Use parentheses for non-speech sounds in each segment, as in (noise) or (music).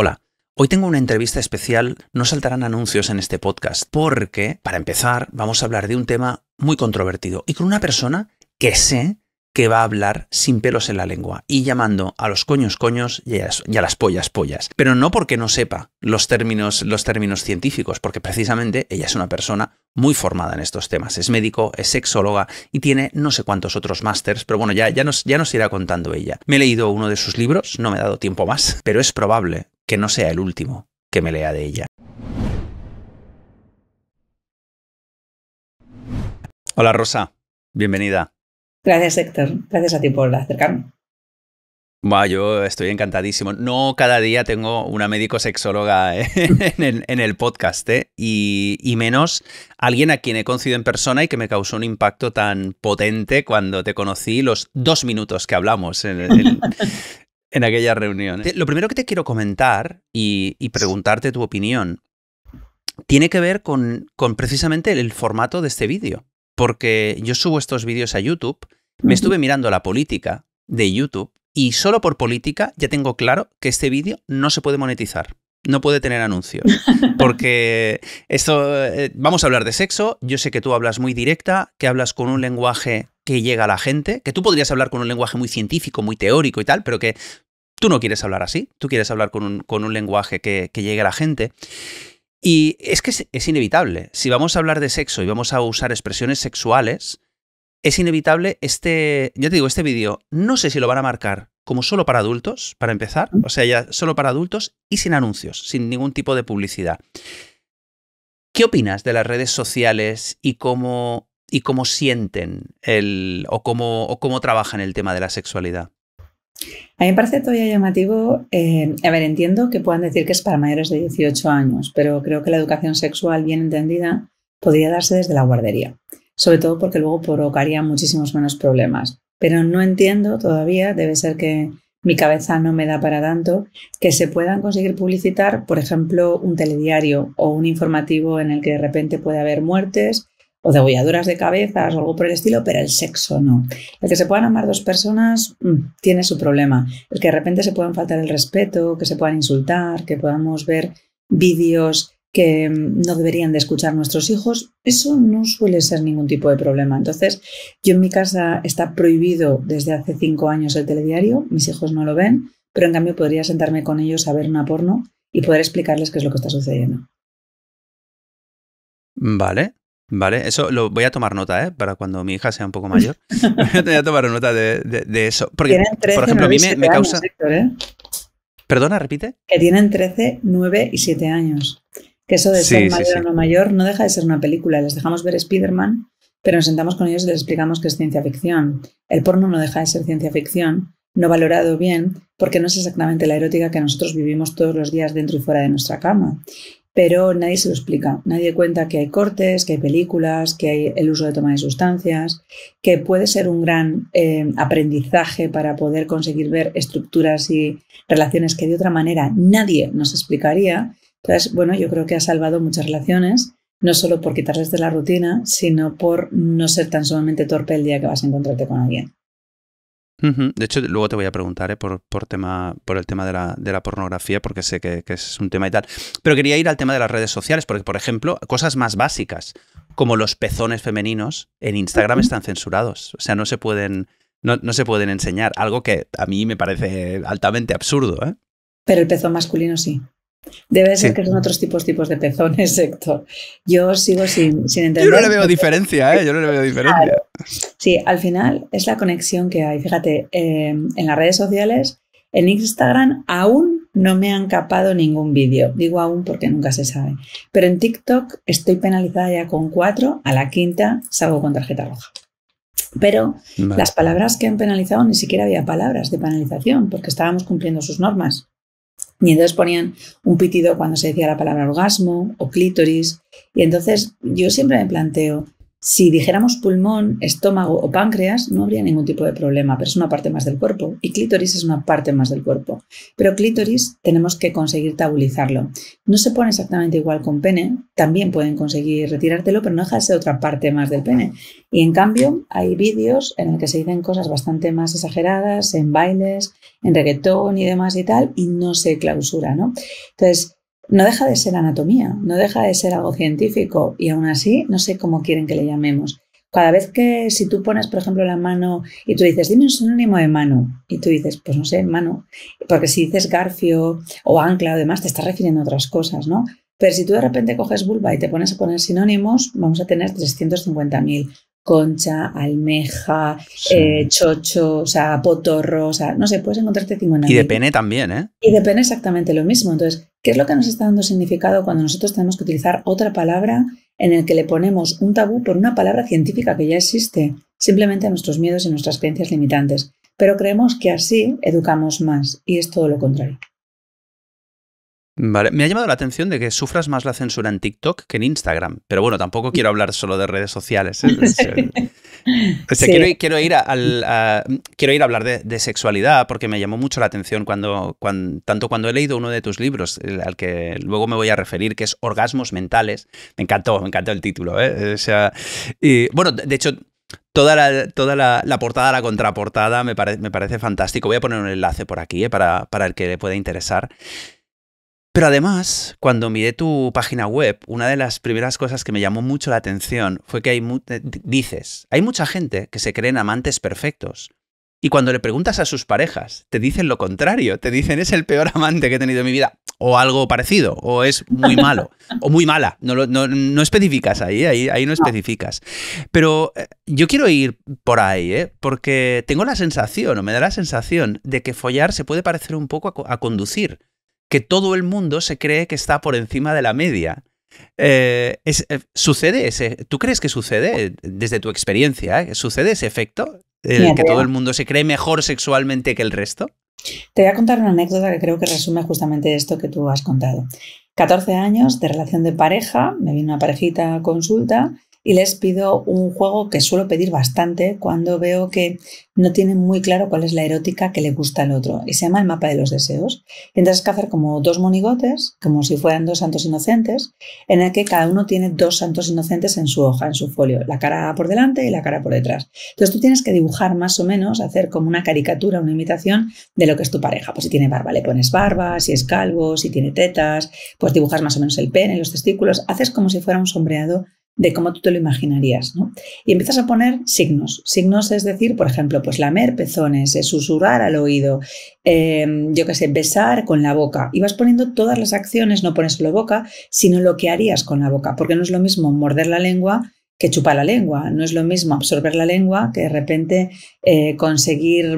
Hola. Hoy tengo una entrevista especial, no saltarán anuncios en este podcast, porque, para empezar, vamos a hablar de un tema muy controvertido y con una persona que sé que va a hablar sin pelos en la lengua y llamando a los coños coños y a, las pollas pollas. Pero no porque no sepa los términos, los términos científicos, porque precisamente ella es una persona muy formada en estos temas. Es médico, es sexóloga y tiene no sé cuántos otros másters, pero bueno, ya, nos, ya nos irá contando ella. Me he leído uno de sus libros, no me he dado tiempo más, pero es probable que no sea el último que me lea de ella. Hola Rosa, bienvenida. Gracias, Héctor. Gracias a ti por acercarme. Bueno, yo estoy encantadísimo. No cada día tengo una médico sexóloga (laughs) en el, podcast, ¿eh? y, menos alguien a quien he conocido en persona y que me causó un impacto tan potente cuando te conocí los dos minutos que hablamos en, (laughs) aquella reunión. Lo primero que te quiero comentar y, preguntarte tu opinión tiene que ver con, con precisamente el formato de este vídeo. Porque yo subo estos vídeos a YouTube me estuve mirando la política de YouTube y solo por política ya tengo claro que este vídeo no se puede monetizar. No puede tener anuncios. (laughs) Porque esto. Eh, vamos a hablar de sexo. Yo sé que tú hablas muy directa, que hablas con un lenguaje que llega a la gente, que tú podrías hablar con un lenguaje muy científico, muy teórico y tal, pero que tú no quieres hablar así. Tú quieres hablar con un, con un lenguaje que, llegue a la gente. Y es que es inevitable. Si vamos a hablar de sexo y vamos a usar expresiones sexuales, es inevitable este, ya te digo, este vídeo, no sé si lo van a marcar como solo para adultos, para empezar, o sea, ya solo para adultos y sin anuncios, sin ningún tipo de publicidad. ¿Qué opinas de las redes sociales y cómo, y cómo sienten el, o, cómo, o cómo trabajan el tema de la sexualidad? A mí me parece todavía llamativo, eh, a ver, entiendo que puedan decir que es para mayores de 18 años, pero creo que la educación sexual bien entendida podría darse desde la guardería sobre todo porque luego provocaría muchísimos menos problemas. Pero no entiendo todavía, debe ser que mi cabeza no me da para tanto, que se puedan conseguir publicitar, por ejemplo, un telediario o un informativo en el que de repente puede haber muertes o degolladuras de cabezas o algo por el estilo, pero el sexo no. El que se puedan amar dos personas mm, tiene su problema. El que de repente se puedan faltar el respeto, que se puedan insultar, que podamos ver vídeos que mm, no deberían de escuchar nuestros hijos, eso no suele ser ningún tipo de problema. Entonces, yo en mi casa está prohibido desde hace cinco años el telediario, mis hijos no lo ven, pero en cambio podría sentarme con ellos a ver una porno y poder explicarles qué es lo que está sucediendo. Vale, Vale, eso lo voy a tomar nota, ¿eh? Para cuando mi hija sea un poco mayor. (laughs) voy a tomar nota de, eso. Porque, por ejemplo, a mí me, causa. ¿eh? Perdona, repite. Que tienen 13, 9 y 7 años. Que eso de ser mayor o no mayor no deja de ser una película. Les dejamos ver Spider-Man, pero nos sentamos con ellos y les explicamos que es ciencia ficción. El porno no deja de ser ciencia ficción, no valorado bien, porque no es exactamente la erótica que nosotros vivimos todos los días dentro y fuera de nuestra cama. Pero nadie se lo explica. Nadie cuenta que hay cortes, que hay películas, que hay el uso de toma de sustancias, que puede ser un gran eh, aprendizaje para poder conseguir ver estructuras y relaciones que de otra manera nadie nos explicaría entonces, bueno, yo creo que ha salvado muchas relaciones, no solo por quitarles de la rutina, sino por no ser tan solamente torpe el día que vas a encontrarte con alguien. De hecho, luego te voy a preguntar ¿eh? por, por, tema, por el tema de la, de la pornografía, porque sé que, es un tema y tal. Pero quería ir al tema de las redes sociales, porque, por ejemplo, cosas más básicas, como los pezones femeninos, en Instagram están censurados. O sea, no se pueden, no, no, se pueden enseñar. Algo que a mí me parece altamente absurdo. ¿eh? Pero el pezón masculino sí. Debe ser que son otros tipos, tipos de pezones, Héctor. Yo sigo sin, sin entender. Yo no le veo diferencia, ¿eh? Yo no le veo diferencia. Sí, al final es la conexión que hay. Fíjate, eh, en las redes sociales, en Instagram aún no me han capado ningún vídeo. Digo aún porque nunca se sabe. Pero en TikTok estoy penalizada ya con cuatro, a la quinta salgo con tarjeta roja. Pero las palabras que han penalizado ni siquiera había palabras de penalización porque estábamos cumpliendo sus normas. Y entonces ponían un pitido cuando se decía la palabra orgasmo o clítoris. Y entonces yo siempre me planteo, Si dijéramos pulmón, estómago o páncreas, no habría ningún tipo de problema, pero es una parte más del cuerpo. Y clítoris es una parte más del cuerpo. Pero clítoris tenemos que conseguir tabulizarlo. No se pone exactamente igual con pene, también pueden conseguir retirártelo, pero no deja de ser otra parte más del pene. Y en cambio, hay vídeos en los que se dicen cosas bastante más exageradas, en bailes, en reggaetón y demás y tal, y no se clausura, ¿no? Entonces, no deja de ser anatomía, no deja de ser algo científico y aún así no sé cómo quieren que le llamemos. Cada vez que si tú pones, por ejemplo, la mano y tú dices, dime un sinónimo de mano, y tú dices, pues no sé, mano, porque si dices garfio o ancla o demás, te estás refiriendo a otras cosas, ¿no? Pero si tú de repente coges vulva y te pones a poner sinónimos, vamos a tener 350.000 concha, almeja, eh, chocho, o sea, potorro, o sea, no sé, puedes encontrarte 50. Y de pene también, ¿eh? Y de pene exactamente lo mismo. Entonces, ¿qué es lo que nos está dando significado cuando nosotros tenemos que utilizar otra palabra en el que le ponemos un tabú por una palabra científica que ya existe, simplemente a nuestros miedos y nuestras creencias limitantes? Pero creemos que así educamos más y es todo lo contrario. Vale, me ha llamado la atención de que sufras más la censura en TikTok que en Instagram. Pero bueno, tampoco quiero hablar solo de redes sociales. ¿eh? quiero, ir a, quiero ir a hablar de, sexualidad porque me llamó mucho la atención cuando, tanto cuando he leído uno de tus libros, al que luego me voy a referir, que es Orgasmos Mentales. Me encantó, me encantó el título. ¿eh? O sea, y, bueno, de hecho, toda la, toda la, portada, la contraportada, me, me, parece fantástico. Voy a poner un enlace por aquí ¿eh? para, para el que le pueda interesar. Pero además, cuando miré tu página web, una de las primeras cosas que me llamó mucho la atención fue que hay eh, dices, hay mucha gente que se creen amantes perfectos. Y cuando le preguntas a sus parejas, te dicen lo contrario, te dicen es el peor (laughs) amante que he tenido en mi vida, o algo parecido, o es muy (laughs) malo, o muy mala. No, no, no especificas ahí, ahí, ahí no especificas. Pero eh, yo quiero ir por ahí, ¿eh? porque tengo la sensación, o me da la sensación, de que follar se puede parecer un poco a conducir que todo el mundo se cree que está por encima de la media. Eh, eh, ¿Sucede ese? ¿Tú crees que sucede desde tu experiencia? Eh, ¿Sucede ese efecto? El que todo el mundo se cree mejor sexualmente que el resto? Te voy a contar una anécdota que creo que resume justamente esto que tú has contado. 14 años de relación de pareja, me vino una parejita a consulta y les pido un juego que suelo pedir bastante cuando veo que no tienen muy claro cuál es la erótica que le gusta al otro y se llama el mapa de los deseos. Y entonces que hacer como dos monigotes, como si fueran dos santos inocentes, en el que cada uno tiene dos santos inocentes en su hoja, en su folio, la cara por delante y la cara por detrás. Entonces tú tienes que dibujar más o menos, hacer como una caricatura, una imitación de lo que es tu pareja. Pues si tiene barba, le pones barba, si es calvo, si tiene tetas, pues dibujas más o menos el pene, los testículos, haces como si fuera un sombreado de cómo tú te lo imaginarías, ¿no? Y empiezas a poner signos. Signos es decir, por ejemplo, pues lamer pezones, susurrar al oído, em, yo qué sé, besar con la boca. Y vas poniendo todas las acciones, no pones solo boca, sino lo que harías con la boca, porque no es lo mismo morder la lengua que chupar la lengua. No es lo mismo absorber la lengua que de repente eh, conseguir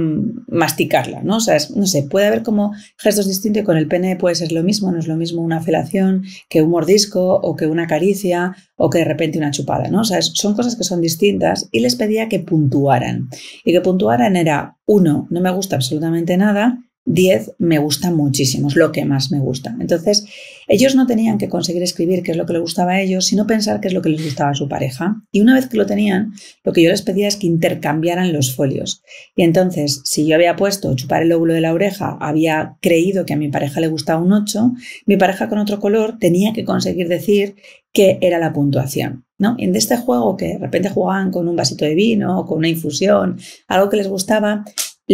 masticarla, ¿no? O sea, no sé, puede haber como gestos distintos y con el pene puede ser lo mismo, no es lo mismo una felación que un mordisco o que una caricia o que de repente una chupada, ¿no? Son cosas que son distintas y les pedía que puntuaran. Y que puntuaran era, uno, no me gusta absolutamente nada, 10 me gusta muchísimo, es lo que más me gusta. Entonces, ellos no tenían que conseguir escribir qué es lo que les gustaba a ellos, sino pensar qué es lo que les gustaba a su pareja. Y una vez que lo tenían, lo que yo les pedía es que intercambiaran los folios. Y entonces, si yo había puesto chupar el lóbulo de la oreja, había creído que a mi pareja le gustaba un 8, mi pareja con otro color tenía que conseguir decir qué era la puntuación. ¿no? En este juego que de repente jugaban con un vasito de vino, con una infusión, algo que les gustaba,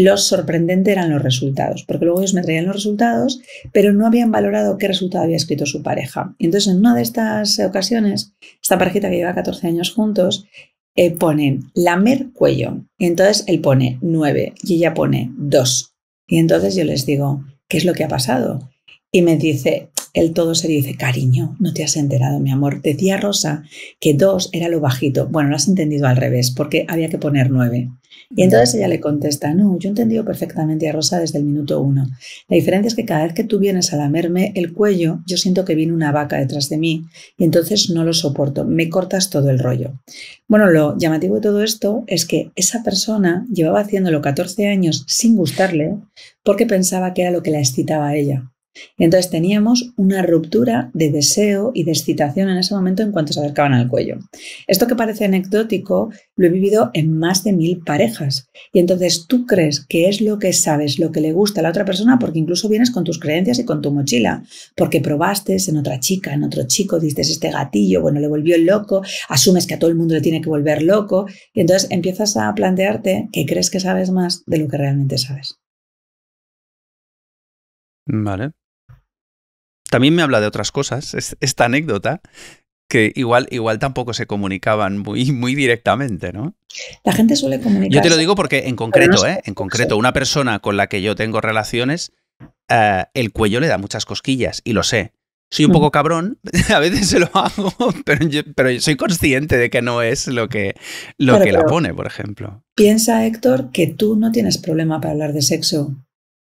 lo sorprendente eran los resultados, porque luego ellos me traían los resultados, pero no habían valorado qué resultado había escrito su pareja. Entonces, en una de estas ocasiones, esta parejita que lleva 14 años juntos, eh, ponen lamer cuello. Entonces él pone 9 y ella pone 2. Y entonces yo les digo, ¿qué es lo que ha pasado? Y me dice, el todo se dice, cariño, no te has enterado, mi amor. Decía Rosa que 2 era lo bajito. Bueno, lo has entendido al revés, porque había que poner 9. Y entonces ella le contesta, no, yo he entendido perfectamente a Rosa desde el minuto uno. La diferencia es que cada vez que tú vienes a lamerme el cuello, yo siento que viene una vaca detrás de mí y entonces no lo soporto, me cortas todo el rollo. Bueno, lo llamativo de todo esto es que esa persona llevaba haciéndolo 14 años sin gustarle porque pensaba que era lo que la excitaba a ella. Entonces teníamos una ruptura de deseo y de excitación en ese momento en cuanto se acercaban al cuello. Esto que parece anecdótico lo he vivido en más de mil parejas. Y entonces tú crees que es lo que sabes, lo que le gusta a la otra persona, porque incluso vienes con tus creencias y con tu mochila, porque probaste en otra chica, en otro chico, diste este gatillo, bueno, le volvió loco, asumes que a todo el mundo le tiene que volver loco, y entonces empiezas a plantearte que crees que sabes más de lo que realmente sabes. Vale. También me habla de otras cosas, esta anécdota, que igual, igual tampoco se comunicaban muy, muy directamente, ¿no? La gente suele comunicar. Yo te lo digo porque en concreto, ¿eh? En concreto, una persona con la que yo tengo relaciones, eh, el cuello le da muchas cosquillas, y lo sé. Soy un poco cabrón, (laughs) a veces se lo hago, pero, yo, pero soy consciente de que no es lo que, lo que la pone, por ejemplo. Piensa, Héctor, que tú no tienes problema para hablar de sexo.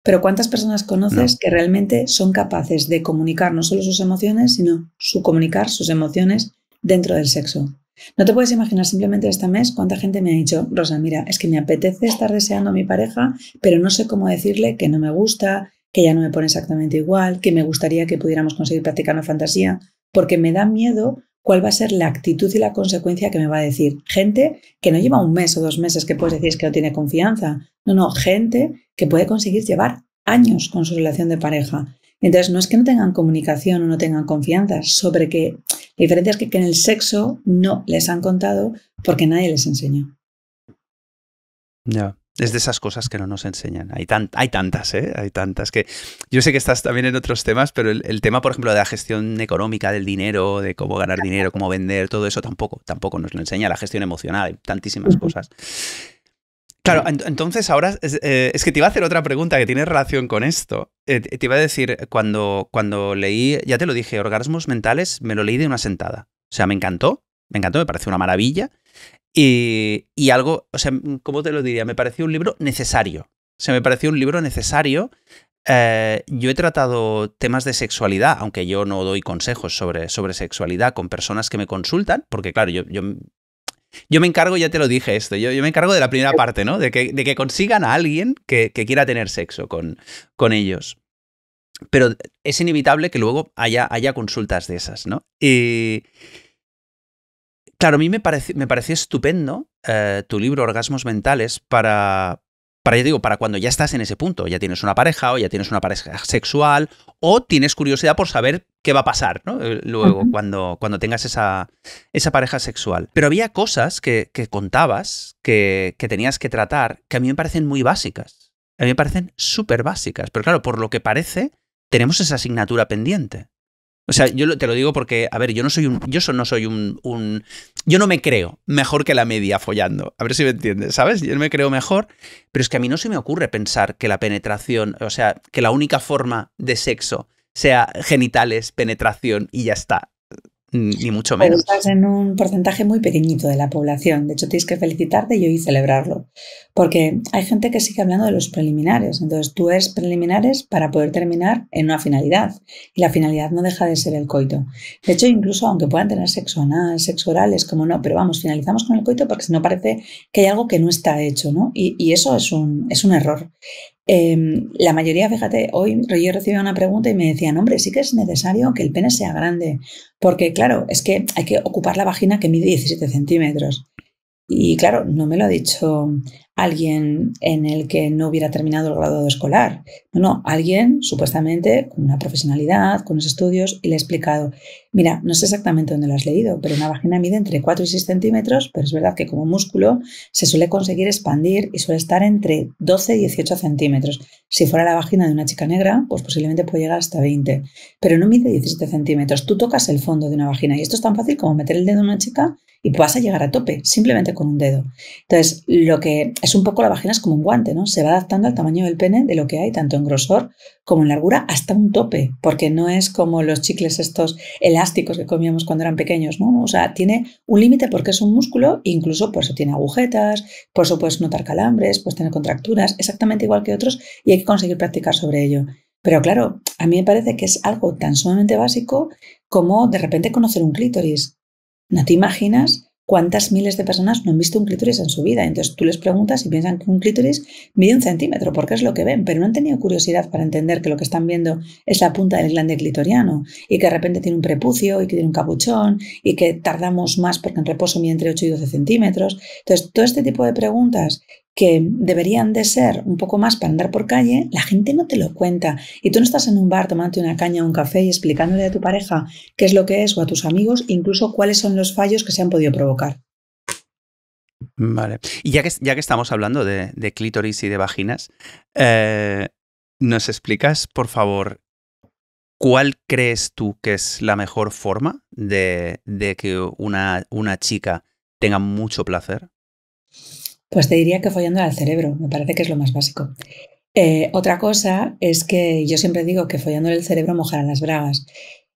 Pero ¿cuántas personas conoces que realmente son capaces de comunicar no solo sus emociones, sino su comunicar sus emociones dentro del sexo? No te puedes imaginar simplemente este mes cuánta gente me ha dicho, Rosa, mira, es que me apetece estar deseando a mi pareja, pero no sé cómo decirle que no me gusta, que ya no me pone exactamente igual, que me gustaría que pudiéramos conseguir practicar una fantasía, porque me da miedo cuál va a ser la actitud y la consecuencia que me va a decir. Gente que no lleva un mes o dos meses que puedes decir que no tiene confianza. No, no, gente que puede conseguir llevar años con su relación de pareja. Entonces, no es que no tengan comunicación o no tengan confianza, sobre que la diferencia es que, que en el sexo no les han contado porque nadie les enseñó. Ya. Es de esas cosas que no nos enseñan. Hay, hay tantas, ¿eh? Hay tantas que... Yo sé que estás también en otros temas, pero el, tema, por ejemplo, de la gestión económica del dinero, de cómo ganar dinero, cómo vender, todo eso tampoco, tampoco nos lo enseña. La gestión emocional, hay tantísimas cosas. Claro, entonces ahora eh, es, que te iba a hacer otra pregunta que tiene relación con esto. Eh, te iba a decir, cuando, cuando leí, ya te lo dije, Orgasmos Mentales, me lo leí de una sentada. O sea, me encantó, me encantó, me pareció una maravilla. Y, algo, o sea, ¿cómo te lo diría? Me pareció un libro necesario. O sea, me pareció un libro necesario. Eh, yo he tratado temas de sexualidad, aunque yo no doy consejos sobre, sobre sexualidad con personas que me consultan, porque claro, yo, yo, yo me encargo, ya te lo dije esto, yo, yo me encargo de la primera parte, ¿no? De que, de que consigan a alguien que, que, quiera tener sexo con, con ellos. Pero es inevitable que luego haya, haya consultas de esas, ¿no? Y, Claro, a mí me, me pareció estupendo eh, tu libro Orgasmos Mentales para, para, yo digo, para cuando ya estás en ese punto, ya tienes una pareja o ya tienes una pareja sexual o tienes curiosidad por saber qué va a pasar ¿no? Eh, luego cuando, cuando tengas esa, esa pareja sexual. Pero había cosas que, que contabas que, que tenías que tratar que a mí me parecen muy básicas. A mí me parecen súper básicas. Pero claro, por lo que parece, tenemos esa asignatura pendiente. O sea, yo te lo digo porque, a ver, yo no soy un. Yo no soy un, un, Yo no me creo mejor que la media follando. A ver si me entiendes, ¿sabes? Yo me creo mejor. Pero es que a mí no se me ocurre pensar que la penetración, o sea, que la única forma de sexo sea genitales, penetración y ya está. Ni mucho menos. Pero estás en un porcentaje muy pequeñito de la población. De hecho, tienes que felicitarte y hoy celebrarlo. Porque hay gente que sigue hablando de los preliminares. Entonces, tú eres preliminares para poder terminar en una finalidad. Y la finalidad no deja de ser el coito. De hecho, incluso aunque puedan tener sexo anal, sexo oral, es como no, pero vamos, finalizamos con el coito porque si no parece que hay algo que no está hecho, ¿no? Y, y eso es un, es un error. Em, la mayoría, fíjate, hoy yo recibí una pregunta y me decían, hombre, sí que es necesario que el pene sea grande, porque claro, es que hay que ocupar la vagina que mide 17 centímetros. Y claro, no me lo ha dicho alguien en el que no hubiera terminado el graduado escolar. No, no, alguien supuestamente con una profesionalidad, con los estudios, y le he explicado, mira, no sé exactamente dónde lo has leído, pero una vagina mide entre 4 y 6 centímetros, pero es verdad que como músculo se suele conseguir expandir y suele estar entre 12 y 18 centímetros. Si fuera la vagina de una chica negra, pues posiblemente puede llegar hasta 20, pero no mide 17 centímetros. Tú tocas el fondo de una vagina y esto es tan fácil como meter el dedo en una chica y vas a llegar a tope simplemente con un dedo. Entonces, lo que es un poco la vagina es como un guante, ¿no? Se va adaptando al tamaño del pene de lo que hay, tanto en grosor como en largura, hasta un tope, porque no es como los chicles estos elásticos que comíamos cuando eran pequeños, ¿no? O sea, tiene un límite porque es un músculo, incluso por eso tiene agujetas, por eso puedes notar calambres, puedes tener contracturas, exactamente igual que otros, y hay que conseguir practicar sobre ello. Pero claro, a mí me parece que es algo tan sumamente básico como de repente conocer un clítoris. No te imaginas ¿cuántas miles de personas no han visto un clítoris en su vida? Entonces tú les preguntas y piensan que un clítoris mide un centímetro, porque es lo que ven, pero no han tenido curiosidad para entender que lo que están viendo es la punta del glande clitoriano y que de repente tiene un prepucio y que tiene un capuchón y que tardamos más porque en reposo mide entre 8 y 12 centímetros. Entonces, todo este tipo de preguntas que deberían de ser un poco más para andar por calle, la gente no te lo cuenta. Y tú no estás en un bar tomándote una caña o un café y explicándole a tu pareja qué es lo que es o a tus amigos, incluso cuáles son los fallos que se han podido provocar. Vale. Y ya que, ya que estamos hablando de, clítoris y de vaginas, eh, ¿nos explicas, por favor, cuál crees tú que es la mejor forma de, de que una, una chica tenga mucho placer? Pues te diría que follando al cerebro, me parece que es lo más básico. Eh, otra cosa es que yo siempre digo que follando el cerebro mojarán las bragas.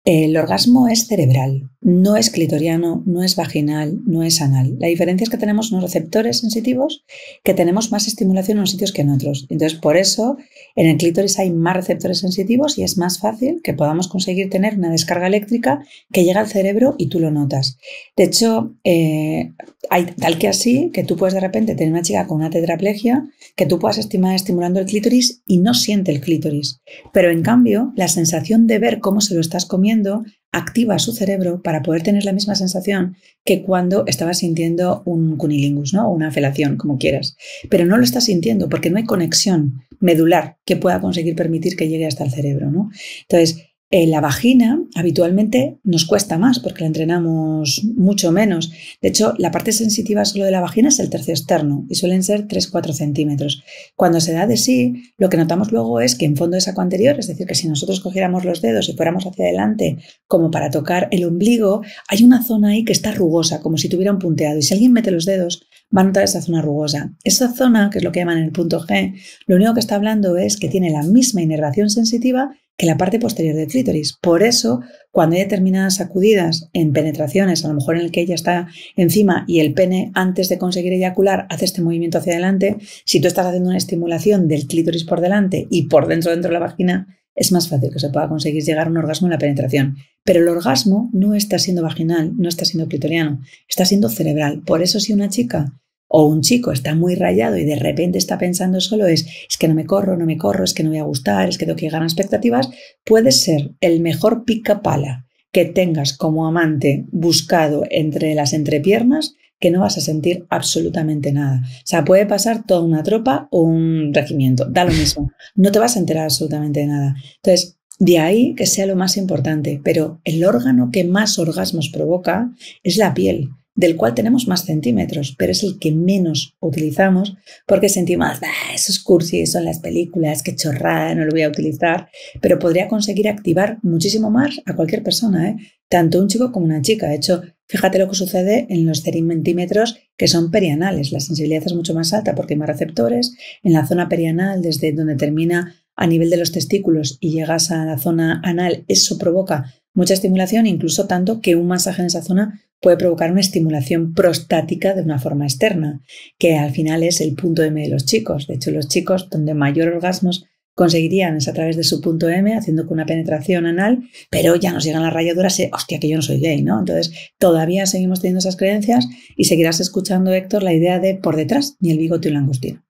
El orgasmo es cerebral, no es clitoriano, no es vaginal, no es anal. La diferencia es que tenemos unos receptores sensitivos que tenemos más estimulación en unos sitios que en otros. Entonces, por eso en el clítoris hay más receptores sensitivos y es más fácil que podamos conseguir tener una descarga eléctrica que llega al cerebro y tú lo notas. De hecho, eh, hay tal que así que tú puedes de repente tener una chica con una tetraplegia que tú puedas estimar estimulando el clítoris y no siente el clítoris. Pero en cambio, la sensación de ver cómo se lo estás comiendo activa su cerebro para poder tener la misma sensación que cuando estaba sintiendo un cunilingus, ¿no? O una felación, como quieras. Pero no lo está sintiendo porque no hay conexión medular que pueda conseguir permitir que llegue hasta el cerebro, ¿no? Entonces, eh, la vagina habitualmente nos cuesta más porque la entrenamos mucho menos. De hecho, la parte sensitiva solo de la vagina es el tercio externo y suelen ser 3-4 centímetros. Cuando se da de sí, lo que notamos luego es que en fondo de saco anterior, es decir, que si nosotros cogiéramos los dedos y fuéramos hacia adelante como para tocar el ombligo, hay una zona ahí que está rugosa, como si tuviera un punteado. Y si alguien mete los dedos, va a notar esa zona rugosa. Esa zona, que es lo que llaman el punto G, lo único que está hablando es que tiene la misma inervación sensitiva que la parte posterior del clítoris. Por eso, cuando hay determinadas sacudidas en penetraciones, a lo mejor en el que ella está encima y el pene antes de conseguir eyacular hace este movimiento hacia adelante, si tú estás haciendo una estimulación del clítoris por delante y por dentro dentro de la vagina, es más fácil que se pueda conseguir llegar a un orgasmo en la penetración. Pero el orgasmo no está siendo vaginal, no está siendo clitoriano, está siendo cerebral. Por eso si una chica o un chico está muy rayado y de repente está pensando solo es, es que no me corro, no me corro, es que no voy a gustar, es que tengo que llegar a expectativas, puede ser el mejor pica pala que tengas como amante buscado entre las entrepiernas que no vas a sentir absolutamente nada. O sea, puede pasar toda una tropa o un regimiento, da lo mismo. No te vas a enterar absolutamente de nada. Entonces, de ahí que sea lo más importante, pero el órgano que más orgasmos provoca es la piel del cual tenemos más centímetros, pero es el que menos utilizamos porque sentimos, esos cursis son las películas, qué chorrada, no lo voy a utilizar, pero podría conseguir activar muchísimo más a cualquier persona, ¿eh? tanto un chico como una chica. De hecho, fíjate lo que sucede en los centímetros que son perianales. La sensibilidad es mucho más alta porque hay más receptores. En la zona perianal, desde donde termina a nivel de los testículos y llegas a la zona anal, eso provoca mucha estimulación, incluso tanto que un masaje en esa zona puede provocar una estimulación prostática de una forma externa, que al final es el punto M de los chicos. De hecho, los chicos donde mayor orgasmos conseguirían es a través de su punto M, haciendo con una penetración anal, pero ya nos llegan las rayaduras y, hostia, que yo no soy gay, ¿no? Entonces, todavía seguimos teniendo esas creencias y seguirás escuchando, Héctor, la idea de por detrás ni el bigote y el langostino.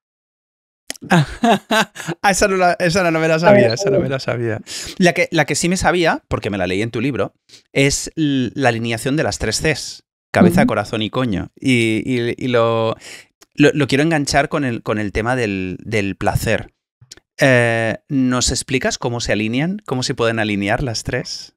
Ah, (laughs) esa, no no me la sabía, esa no me la sabía. La que, la que sí me sabía, porque me la leí en tu libro, es la alineación de las tres Cs. Cabeza, corazón y coño. Y, lo, lo, quiero enganchar con el, con el tema del, placer. Eh, ¿Nos explicas cómo se alinean? ¿Cómo se pueden alinear las tres?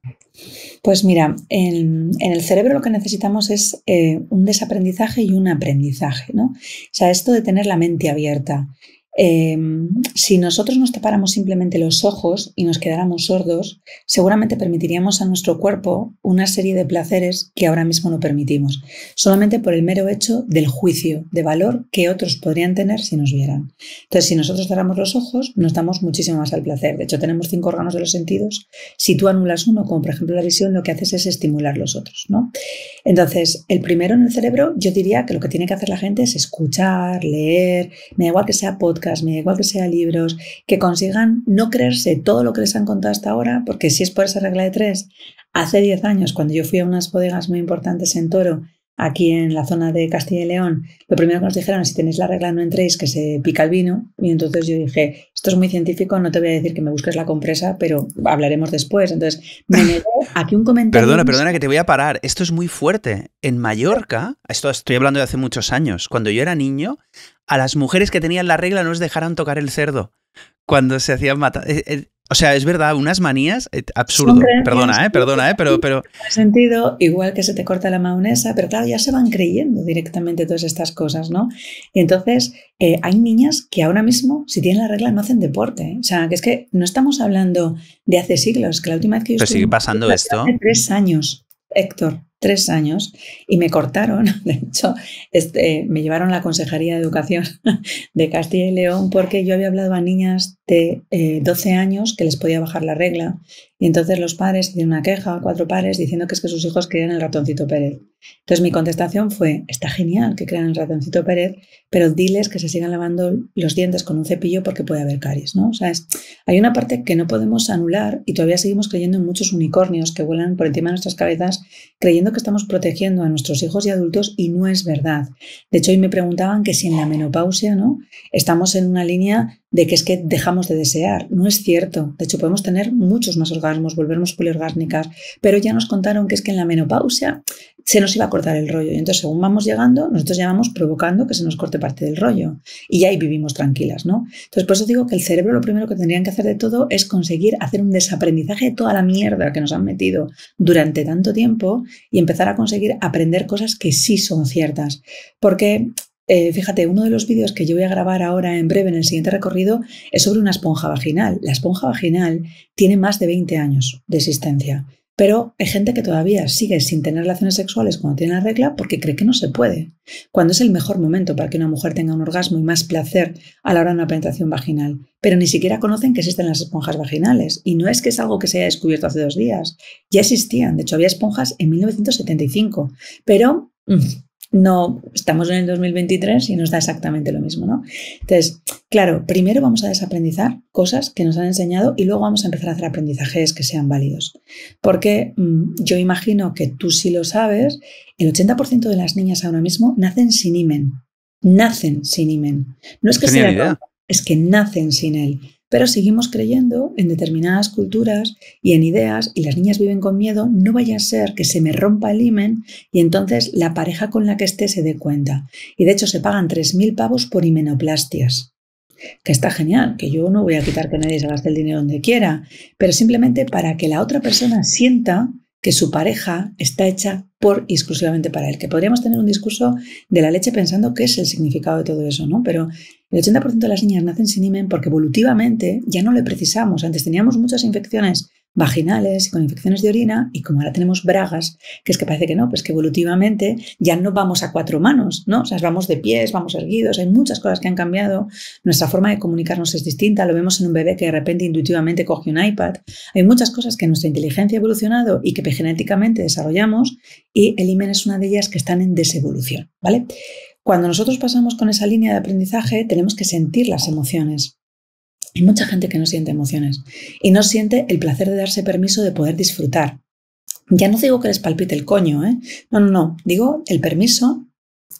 Pues mira, en, el cerebro lo que necesitamos es eh, un desaprendizaje y un aprendizaje, ¿no? O sea, esto de tener la mente abierta. Em, si nosotros nos tapáramos simplemente los ojos y nos quedáramos sordos, seguramente permitiríamos a nuestro cuerpo una serie de placeres que ahora mismo no permitimos, solamente por el mero hecho del juicio de valor que otros podrían tener si nos vieran. Entonces, si nosotros cerramos los ojos, nos damos muchísimo más al placer. De hecho, tenemos cinco órganos de los sentidos. Si tú anulas uno, como por ejemplo la visión, lo que haces es estimular los otros. ¿no? Entonces, el primero en el cerebro, yo diría que lo que tiene que hacer la gente es escuchar, leer, me da igual que sea podcast, me da igual que sea libros, que consigan no creerse todo lo que les han contado hasta ahora, porque si es por esa regla de tres, hace 10 años, cuando yo fui a unas bodegas muy importantes en Toro, aquí en la zona de Castilla y León, lo primero que nos dijeron es si tenéis la regla no entréis, que se pica el vino. Y entonces yo dije, esto es muy científico, no te voy a decir que me busques la compresa, pero hablaremos después. Entonces, me (laughs) aquí un comentario. Perdona, perdona que te voy a parar. Esto es muy fuerte. En Mallorca, esto estoy hablando de hace muchos años, cuando yo era niño, a las mujeres que tenían la regla no les dejaran tocar el cerdo cuando se hacían matar. Eh, eh, o sea, es verdad, unas manías eh, absurdo. Perdona, eh, perdona, eh, pero, pero. sentido, igual que se te corta la maonesa, pero claro, ya se van creyendo directamente todas estas cosas, ¿no? Y entonces hay niñas que ahora mismo, si tienen la regla, no hacen deporte. O sea, que es que no estamos hablando de hace siglos, que la última vez que yo Pero sigue pasando esto. Hace tres años, Héctor tres años y me cortaron, (laughs) de hecho, este, me llevaron a la Consejería de Educación de Castilla y León porque yo había hablado a niñas de 12 eh, años que les podía bajar la regla y entonces los padres hicieron una queja, cuatro padres, diciendo que es que sus hijos querían el ratoncito Pérez. Entonces mi contestación fue, está genial que crean el ratoncito Pérez, pero diles que se sigan lavando los dientes con un cepillo porque puede haber caries, ¿no? O sea, hay una parte que no podemos anular y todavía seguimos creyendo en muchos unicornios que vuelan por encima de nuestras cabezas, creyendo que estamos protegiendo a nuestros hijos y adultos y no es verdad. De hecho, hoy me preguntaban que si en la menopausia, ¿no? Estamos en una línea de que es que dejamos de desear. No es cierto. De hecho, podemos tener muchos más orgasmos, volvernos poliorgásnicas, pero ya nos contaron que es que en la menopausia se nos iba a cortar el rollo. Y entonces, según vamos llegando, nosotros ya vamos provocando que se nos corte parte del rollo. Y ahí vivimos tranquilas, ¿no? Entonces, por eso digo que el cerebro lo primero que tendrían que hacer de todo es conseguir hacer un desaprendizaje de toda la mierda que nos han metido durante tanto tiempo y empezar a conseguir aprender cosas que sí son ciertas. Porque eh, fíjate, uno de los vídeos que yo voy a grabar ahora en breve en el siguiente recorrido es sobre una esponja vaginal. La esponja vaginal tiene más de 20 años de existencia, pero hay gente que todavía sigue sin tener relaciones sexuales cuando tiene la regla porque cree que no se puede, cuando es el mejor momento para que una mujer tenga un orgasmo y más placer a la hora de una penetración vaginal. Pero ni siquiera conocen que existen las esponjas vaginales. Y no es que es algo que se haya descubierto hace dos días, ya existían. De hecho, había esponjas en 1975, pero mm, no estamos en el 2023 y nos da exactamente lo mismo, ¿no? Entonces, claro, primero vamos a desaprendizar cosas que nos han enseñado y luego vamos a empezar a hacer aprendizajes que sean válidos. Porque mm, yo imagino que tú sí lo sabes, el 80% de las niñas ahora mismo nacen sin imen. Nacen sin imen. No es que sea es que nacen sin él pero seguimos creyendo en determinadas culturas y en ideas y las niñas viven con miedo, no vaya a ser que se me rompa el himen y entonces la pareja con la que esté se dé cuenta. Y de hecho se pagan 3.000 pavos por himenoplastias. Que está genial, que yo no voy a quitar que nadie se gaste el dinero donde quiera, pero simplemente para que la otra persona sienta que su pareja está hecha por y exclusivamente para él. Que podríamos tener un discurso de la leche pensando qué es el significado de todo eso, ¿no? Pero el 80% de las niñas nacen sin imen porque evolutivamente ya no le precisamos. Antes teníamos muchas infecciones vaginales y con infecciones de orina y como ahora tenemos bragas, que es que parece que no, pues que evolutivamente ya no vamos a cuatro manos, ¿no? O sea, vamos de pies, vamos erguidos, hay muchas cosas que han cambiado, nuestra forma de comunicarnos es distinta, lo vemos en un bebé que de repente intuitivamente coge un iPad, hay muchas cosas que nuestra inteligencia ha evolucionado y que genéticamente desarrollamos y el imen es una de ellas que están en desevolución, ¿vale? Cuando nosotros pasamos con esa línea de aprendizaje tenemos que sentir las emociones, hay mucha gente que no siente emociones y no siente el placer de darse permiso de poder disfrutar. Ya no digo que les palpite el coño, ¿eh? No, no, no. Digo el permiso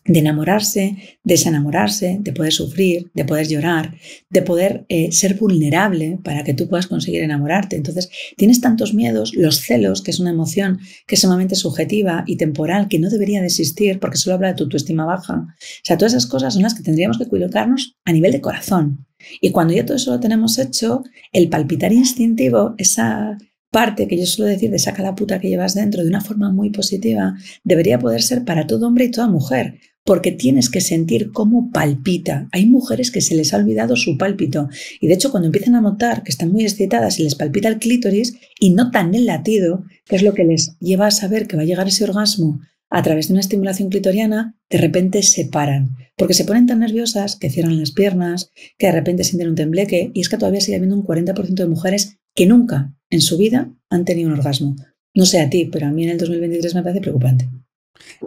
de enamorarse, desenamorarse, de poder sufrir, de poder llorar, de poder eh, ser vulnerable para que tú puedas conseguir enamorarte. Entonces, tienes tantos miedos, los celos, que es una emoción que es sumamente subjetiva y temporal, que no debería de existir porque solo habla de tu autoestima baja. O sea, todas esas cosas son las que tendríamos que colocarnos a nivel de corazón. Y cuando ya todo eso lo tenemos hecho, el palpitar instintivo, esa parte que yo suelo decir de saca la puta que llevas dentro de una forma muy positiva, debería poder ser para todo hombre y toda mujer, porque tienes que sentir cómo palpita. Hay mujeres que se les ha olvidado su pálpito y de hecho cuando empiezan a notar que están muy excitadas y les palpita el clítoris y notan el latido, que es lo que les lleva a saber que va a llegar ese orgasmo a través de una estimulación clitoriana, de repente se paran, porque se ponen tan nerviosas que cierran las piernas, que de repente sienten un tembleque, y es que todavía sigue habiendo un 40% de mujeres que nunca en su vida han tenido un orgasmo. No sé a ti, pero a mí en el 2023 me parece preocupante.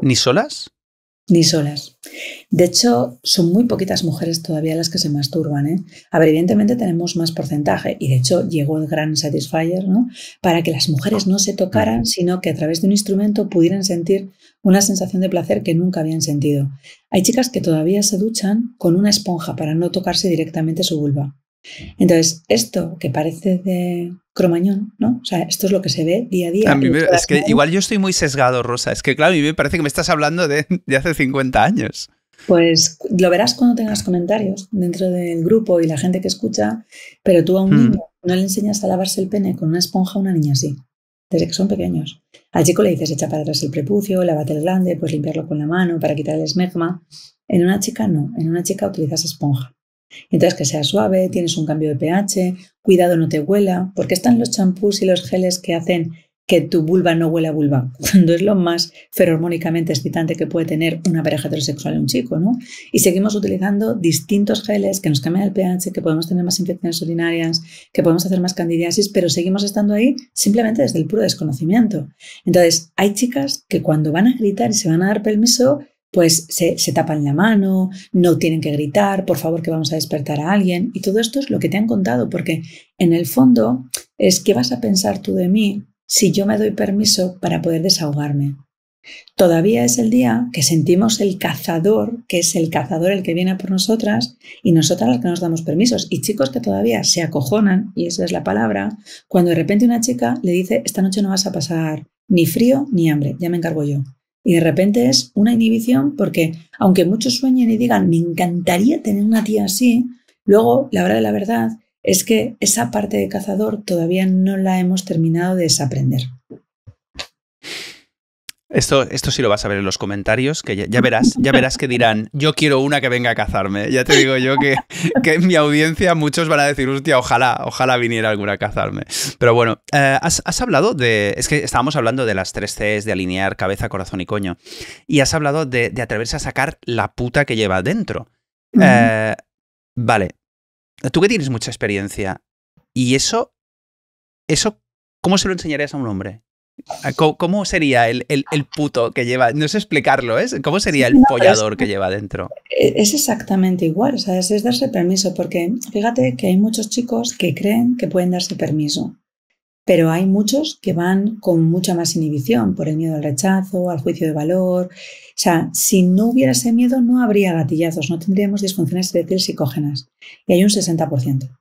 ¿Ni solas? Ni solas. De hecho, son muy poquitas mujeres todavía las que se masturban. ¿eh? A ver, evidentemente tenemos más porcentaje y de hecho llegó el gran Satisfyer ¿no? para que las mujeres no se tocaran, sino que a través de un instrumento pudieran sentir una sensación de placer que nunca habían sentido. Hay chicas que todavía se duchan con una esponja para no tocarse directamente su vulva. Entonces, esto que parece de cromañón, ¿no? O sea, esto es lo que se ve día a día. es que igual yo estoy muy sesgado, Rosa. Es que, claro, a mí me parece que me estás hablando de, hace 50 años. Pues lo verás cuando tengas comentarios dentro del grupo y la gente que escucha, pero tú a un hmm. niño no le enseñas a lavarse el pene con una esponja a una niña así, desde que son pequeños. Al chico le dices echa para atrás el prepucio, lávate el glande, pues limpiarlo con la mano para quitar el esmegma. En una chica no, en una chica utilizas esponja. Entonces que sea suave, tienes un cambio de pH, cuidado no te huela, porque están los champús y los geles que hacen que tu vulva no huela a vulva, (laughs) cuando es lo más feromónicamente excitante que puede tener una pareja heterosexual y un chico, ¿no? Y seguimos utilizando distintos geles que nos cambian el pH, que podemos tener más infecciones urinarias, que podemos hacer más candidiasis, pero seguimos estando ahí simplemente desde el puro desconocimiento. Entonces, hay chicas que cuando van a gritar y se van a dar permiso, pues se, tapan la mano, no tienen que gritar, por favor que vamos a despertar a alguien. Y todo esto es lo que te han contado, porque en el fondo es qué vas a pensar tú de mí si yo me doy permiso para poder desahogarme. Todavía es el día que sentimos el cazador, que es el cazador el que viene por nosotras, y nosotras las que nos damos permisos. Y chicos que todavía se acojonan, y esa es la palabra, cuando de repente una chica le dice, esta noche no vas a pasar ni frío ni hambre, ya me encargo yo. Y de repente es una inhibición porque, aunque muchos sueñen y digan, me encantaría tener una tía así, luego la verdad de la verdad es que esa parte de cazador todavía no la hemos terminado de desaprender. Esto, esto sí lo vas a ver en los comentarios, que ya, verás, ya verás que dirán, yo quiero una que venga a cazarme. Ya te digo yo que, (laughs) que en mi audiencia muchos van a decir, hostia, ojalá, ojalá viniera alguna a cazarme. Pero bueno, eh, has, hablado de, es que estábamos hablando de las tres Cs, de alinear cabeza, corazón y coño, y has hablado de, atreverse a sacar la puta que lleva dentro. Eh, vale, tú que tienes mucha experiencia, y eso, eso, ¿cómo se lo enseñarías a un hombre? Ah, ¿Cómo sería el, puto que lleva? No sé explicarlo, ¿eh? ¿Cómo sería el follador que lleva dentro? E, es exactamente igual, ¿sabes? Es darse permiso, porque fíjate que hay muchos chicos que creen que pueden darse permiso, pero hay muchos que van con mucha más inhibición por el miedo al rechazo, al juicio de valor. O sea, si no hubiera ese miedo, no habría gatillazos, no tendríamos disfunciones eréctiles psicógenas. Y hay un 60%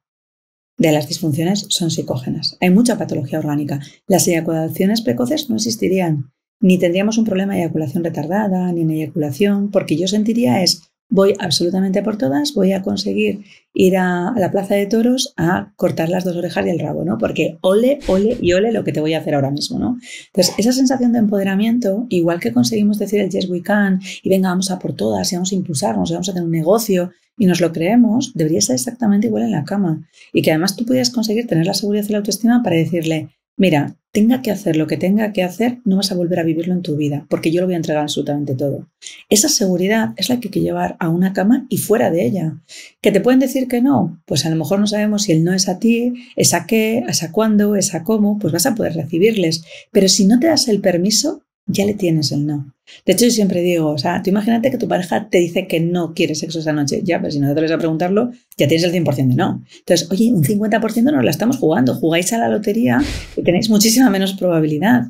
de las disfunciones son psicógenas. Hay mucha patología orgánica. Las eyaculaciones precoces no existirían. Ni tendríamos un problema de eyaculación retardada, ni en eyaculación, porque yo sentiría es, voy absolutamente por todas, voy a conseguir ir a, la plaza de toros a cortar las dos orejas y el rabo, ¿no? Porque ole, ole y ole lo que te voy a hacer ahora mismo, ¿no? Entonces, esa sensación de empoderamiento, igual que conseguimos decir el yes we can y venga, vamos a por todas y vamos a impulsarnos y vamos a tener un negocio y nos lo creemos, debería ser exactamente igual en la cama. Y que además tú pudieras conseguir tener la seguridad y la autoestima para decirle, mira, tenga que hacer lo que tenga que hacer, no vas a volver a vivirlo en tu vida, porque yo lo voy a entregar absolutamente todo. Esa seguridad es la que hay que llevar a una cama y fuera de ella. ¿Que te pueden decir que no? Pues a lo mejor no sabemos si el no es a ti, es a qué, es a cuándo, es a cómo, pues vas a poder recibirles. Pero si no te das el permiso, ya le tienes el no. De hecho, yo siempre digo, o sea, tú imagínate que tu pareja te dice que no quiere sexo esa noche. Ya, pero si no te atreves a preguntarlo, ya tienes el 100% de no. Entonces, oye, un 50% no la estamos jugando. Jugáis a la lotería y tenéis muchísima menos probabilidad.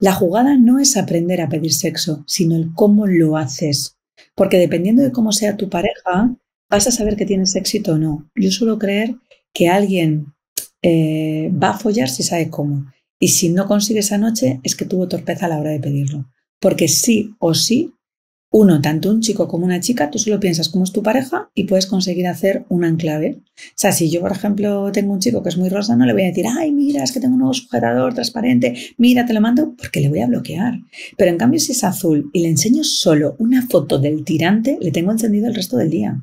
La jugada no es aprender a pedir sexo, sino el cómo lo haces. Porque dependiendo de cómo sea tu pareja, vas a saber que tienes éxito o no. Yo suelo creer que alguien eh, va a follar si sabe cómo. Y si no consigue esa noche, es que tuvo torpeza a la hora de pedirlo. Porque sí o sí, uno, tanto un chico como una chica, tú solo piensas cómo es tu pareja y puedes conseguir hacer un enclave. O sea, si yo, por ejemplo, tengo un chico que es muy rosa, no le voy a decir, ay, mira, es que tengo un nuevo sujetador transparente, mira, te lo mando, porque le voy a bloquear. Pero en cambio, si es azul y le enseño solo una foto del tirante, le tengo encendido el resto del día.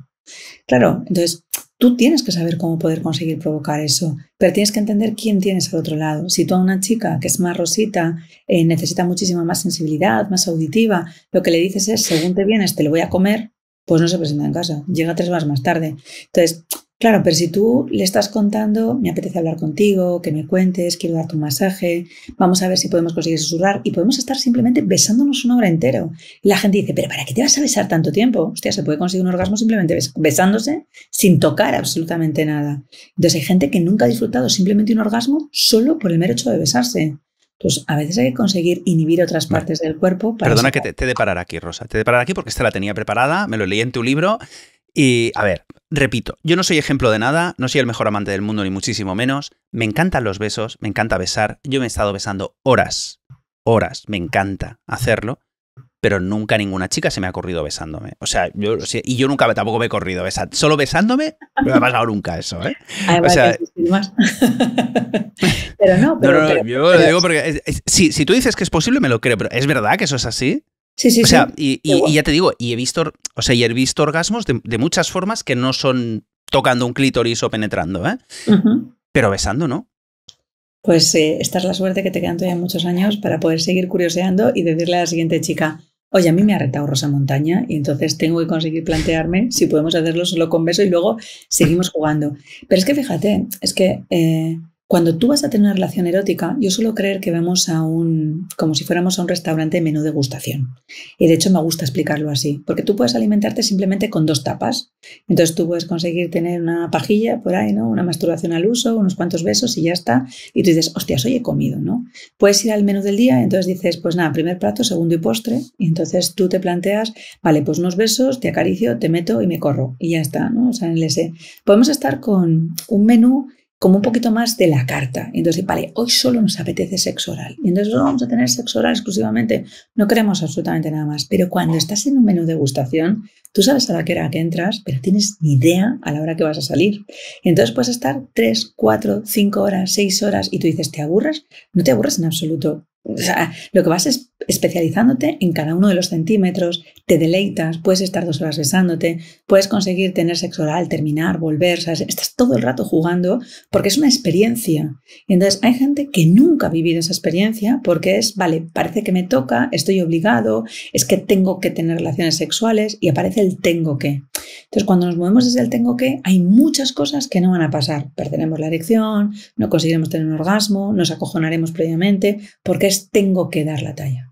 Claro, entonces Tú tienes que saber cómo poder conseguir provocar eso, pero tienes que entender quién tienes al otro lado. Si tú a una chica que es más rosita eh, necesita muchísima más sensibilidad, más auditiva, lo que le dices es, según te vienes, te lo voy a comer, pues no se presenta en casa, llega tres horas más tarde. Entonces, Claro, pero si tú le estás contando, me apetece hablar contigo, que me cuentes, quiero darte un masaje, vamos a ver si podemos conseguir susurrar y podemos estar simplemente besándonos una hora entero. Y la gente dice, pero ¿para qué te vas a besar tanto tiempo? Hostia, se puede conseguir un orgasmo simplemente besándose sin tocar absolutamente nada. Entonces hay gente que nunca ha disfrutado simplemente un orgasmo solo por el mero hecho de besarse. Pues a veces hay que conseguir inhibir otras partes del cuerpo. Para Perdona que te, te aquí, Rosa. Te de parar aquí porque esta la tenía preparada, me lo leí en tu libro y, a ver, repito, yo no soy ejemplo de nada, no soy el mejor amante del mundo, ni muchísimo menos. Me encantan los besos, me encanta besar. Yo me he estado besando horas, horas, me encanta hacerlo, pero nunca ninguna chica se me ha corrido besándome. O sea, yo y yo nunca tampoco me he corrido besando. Solo besándome no me ha pasado nunca eso, ¿eh? (laughs) o sea, más. (laughs) pero no, pero, no, no, yo lo digo porque si, si tú dices que es posible, me lo creo, pero ¿es verdad que eso es así? Sí, sí, o sea, Y, ya te digo, y he visto, o sea, y he visto orgasmos de, muchas formas que no son tocando un clítoris o penetrando, ¿eh? Pero besando, ¿no? Pues eh, esta es la suerte que te quedan todavía muchos años para poder seguir curioseando y decirle a la siguiente chica, oye, a mí me ha retado Rosa Montaña y entonces tengo que conseguir plantearme si podemos hacerlo solo con beso y luego seguimos jugando. Pero es que fíjate, es que eh, cuando tú vas a tener una relación erótica, yo suelo creer que vamos a un, como si fuéramos a un restaurante menú degustación. Y de hecho me gusta explicarlo así, porque tú puedes alimentarte simplemente con dos tapas. Entonces tú puedes conseguir tener una pajilla por ahí, ¿no? Una masturbación al uso, unos cuantos besos y ya está. Y tú dices, hostias, hoy he comido, ¿no? Puedes ir al menú del día, entonces dices, pues nada, primer plato, segundo y postre. Y entonces tú te planteas, vale, pues unos besos, te acaricio, te meto y me corro. Y ya está, ¿no? O sea, en el S. Podemos estar con un menú como un poquito más de la carta. Entonces, vale, hoy solo nos apetece sexo oral. Y entonces vamos a tener sexo oral exclusivamente. No queremos absolutamente nada más. Pero cuando estás en un menú de degustación, tú sabes a la que hora que entras, pero tienes ni idea a la hora que vas a salir. Y entonces puedes estar tres, cuatro, cinco horas, seis horas y tú dices, ¿te aburres? No te aburres en absoluto. O sea, lo que vas es especializándote en cada uno de los centímetros, te deleitas, puedes estar dos horas besándote, puedes conseguir tener sexo oral, terminar, volver, estás todo el rato jugando porque es una experiencia. Y entonces hay gente que nunca ha vivido esa experiencia porque es, vale, parece que me toca, estoy obligado, es que tengo que tener relaciones sexuales y aparece el tengo que. Entonces cuando nos movemos desde el tengo que, hay muchas cosas que no van a pasar. Perderemos la erección, no conseguiremos tener un orgasmo, nos acojonaremos previamente porque es tengo que dar la talla.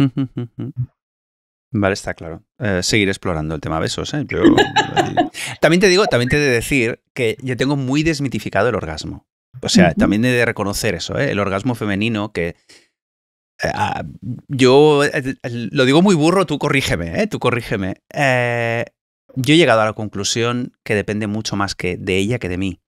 (laughs) Vale, está claro. Eh, seguir explorando el tema besos. ¿eh? (laughs) también te digo, también te he de decir que yo tengo muy desmitificado el orgasmo. O sea, también he de reconocer eso, ¿eh? el orgasmo femenino que... Ah, yo lo digo muy burro, tú corrígeme, tú corrígeme. yo he llegado a la conclusión que depende mucho más que de ella que de mí.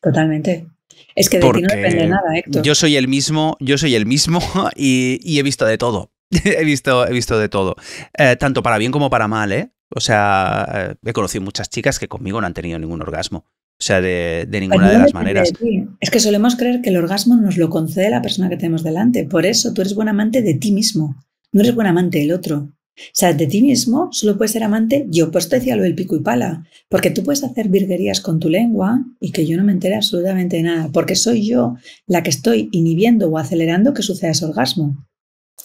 Totalmente. Es que de ti no depende nada, Héctor. Yo soy el mismo, yo soy el mismo (laughs) y he visto de todo. (laughs) he, visto, he visto de todo. Eh, tanto para bien como para mal, ¿eh? O sea, eh, he conocido muchas chicas que conmigo no han tenido ningún orgasmo. O sea, de, ninguna pues de las maneras. es que solemos creer que el orgasmo nos lo concede la persona que tenemos delante. Por eso tú eres buen amante de ti mismo. No eres buen amante del otro. O sea, de ti mismo solo puedes ser amante, yo pues te decía lo del pico y pala, porque tú puedes hacer virguerías con tu lengua y que yo no me entere absolutamente de nada, porque soy yo la que estoy inhibiendo o acelerando que suceda ese orgasmo.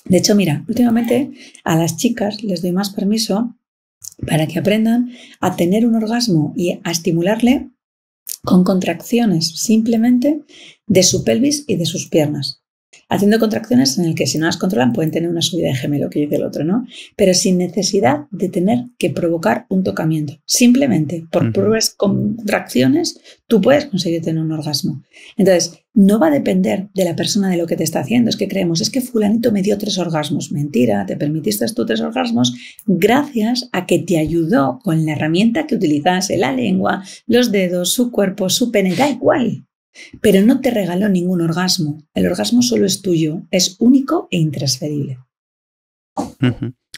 De hecho, mira, últimamente a las chicas les doy más permiso para que aprendan a tener un orgasmo y a estimularle con contracciones simplemente de su pelvis y de sus piernas haciendo contracciones en el que si no las controlan pueden tener una subida de gemelo, que dice el otro, ¿no? Pero sin necesidad de tener que provocar un tocamiento. Simplemente por pruebas contracciones tú puedes conseguir tener un orgasmo. Entonces, no va a depender de la persona de lo que te está haciendo. Es que creemos, es que fulanito me dio tres orgasmos. Mentira, te permitiste tú tres orgasmos gracias a que te ayudó con la herramienta que utilizase, la lengua, los dedos, su cuerpo, su pene, da igual. Pero no te regaló ningún orgasmo. El orgasmo solo es tuyo, es único e intransferible.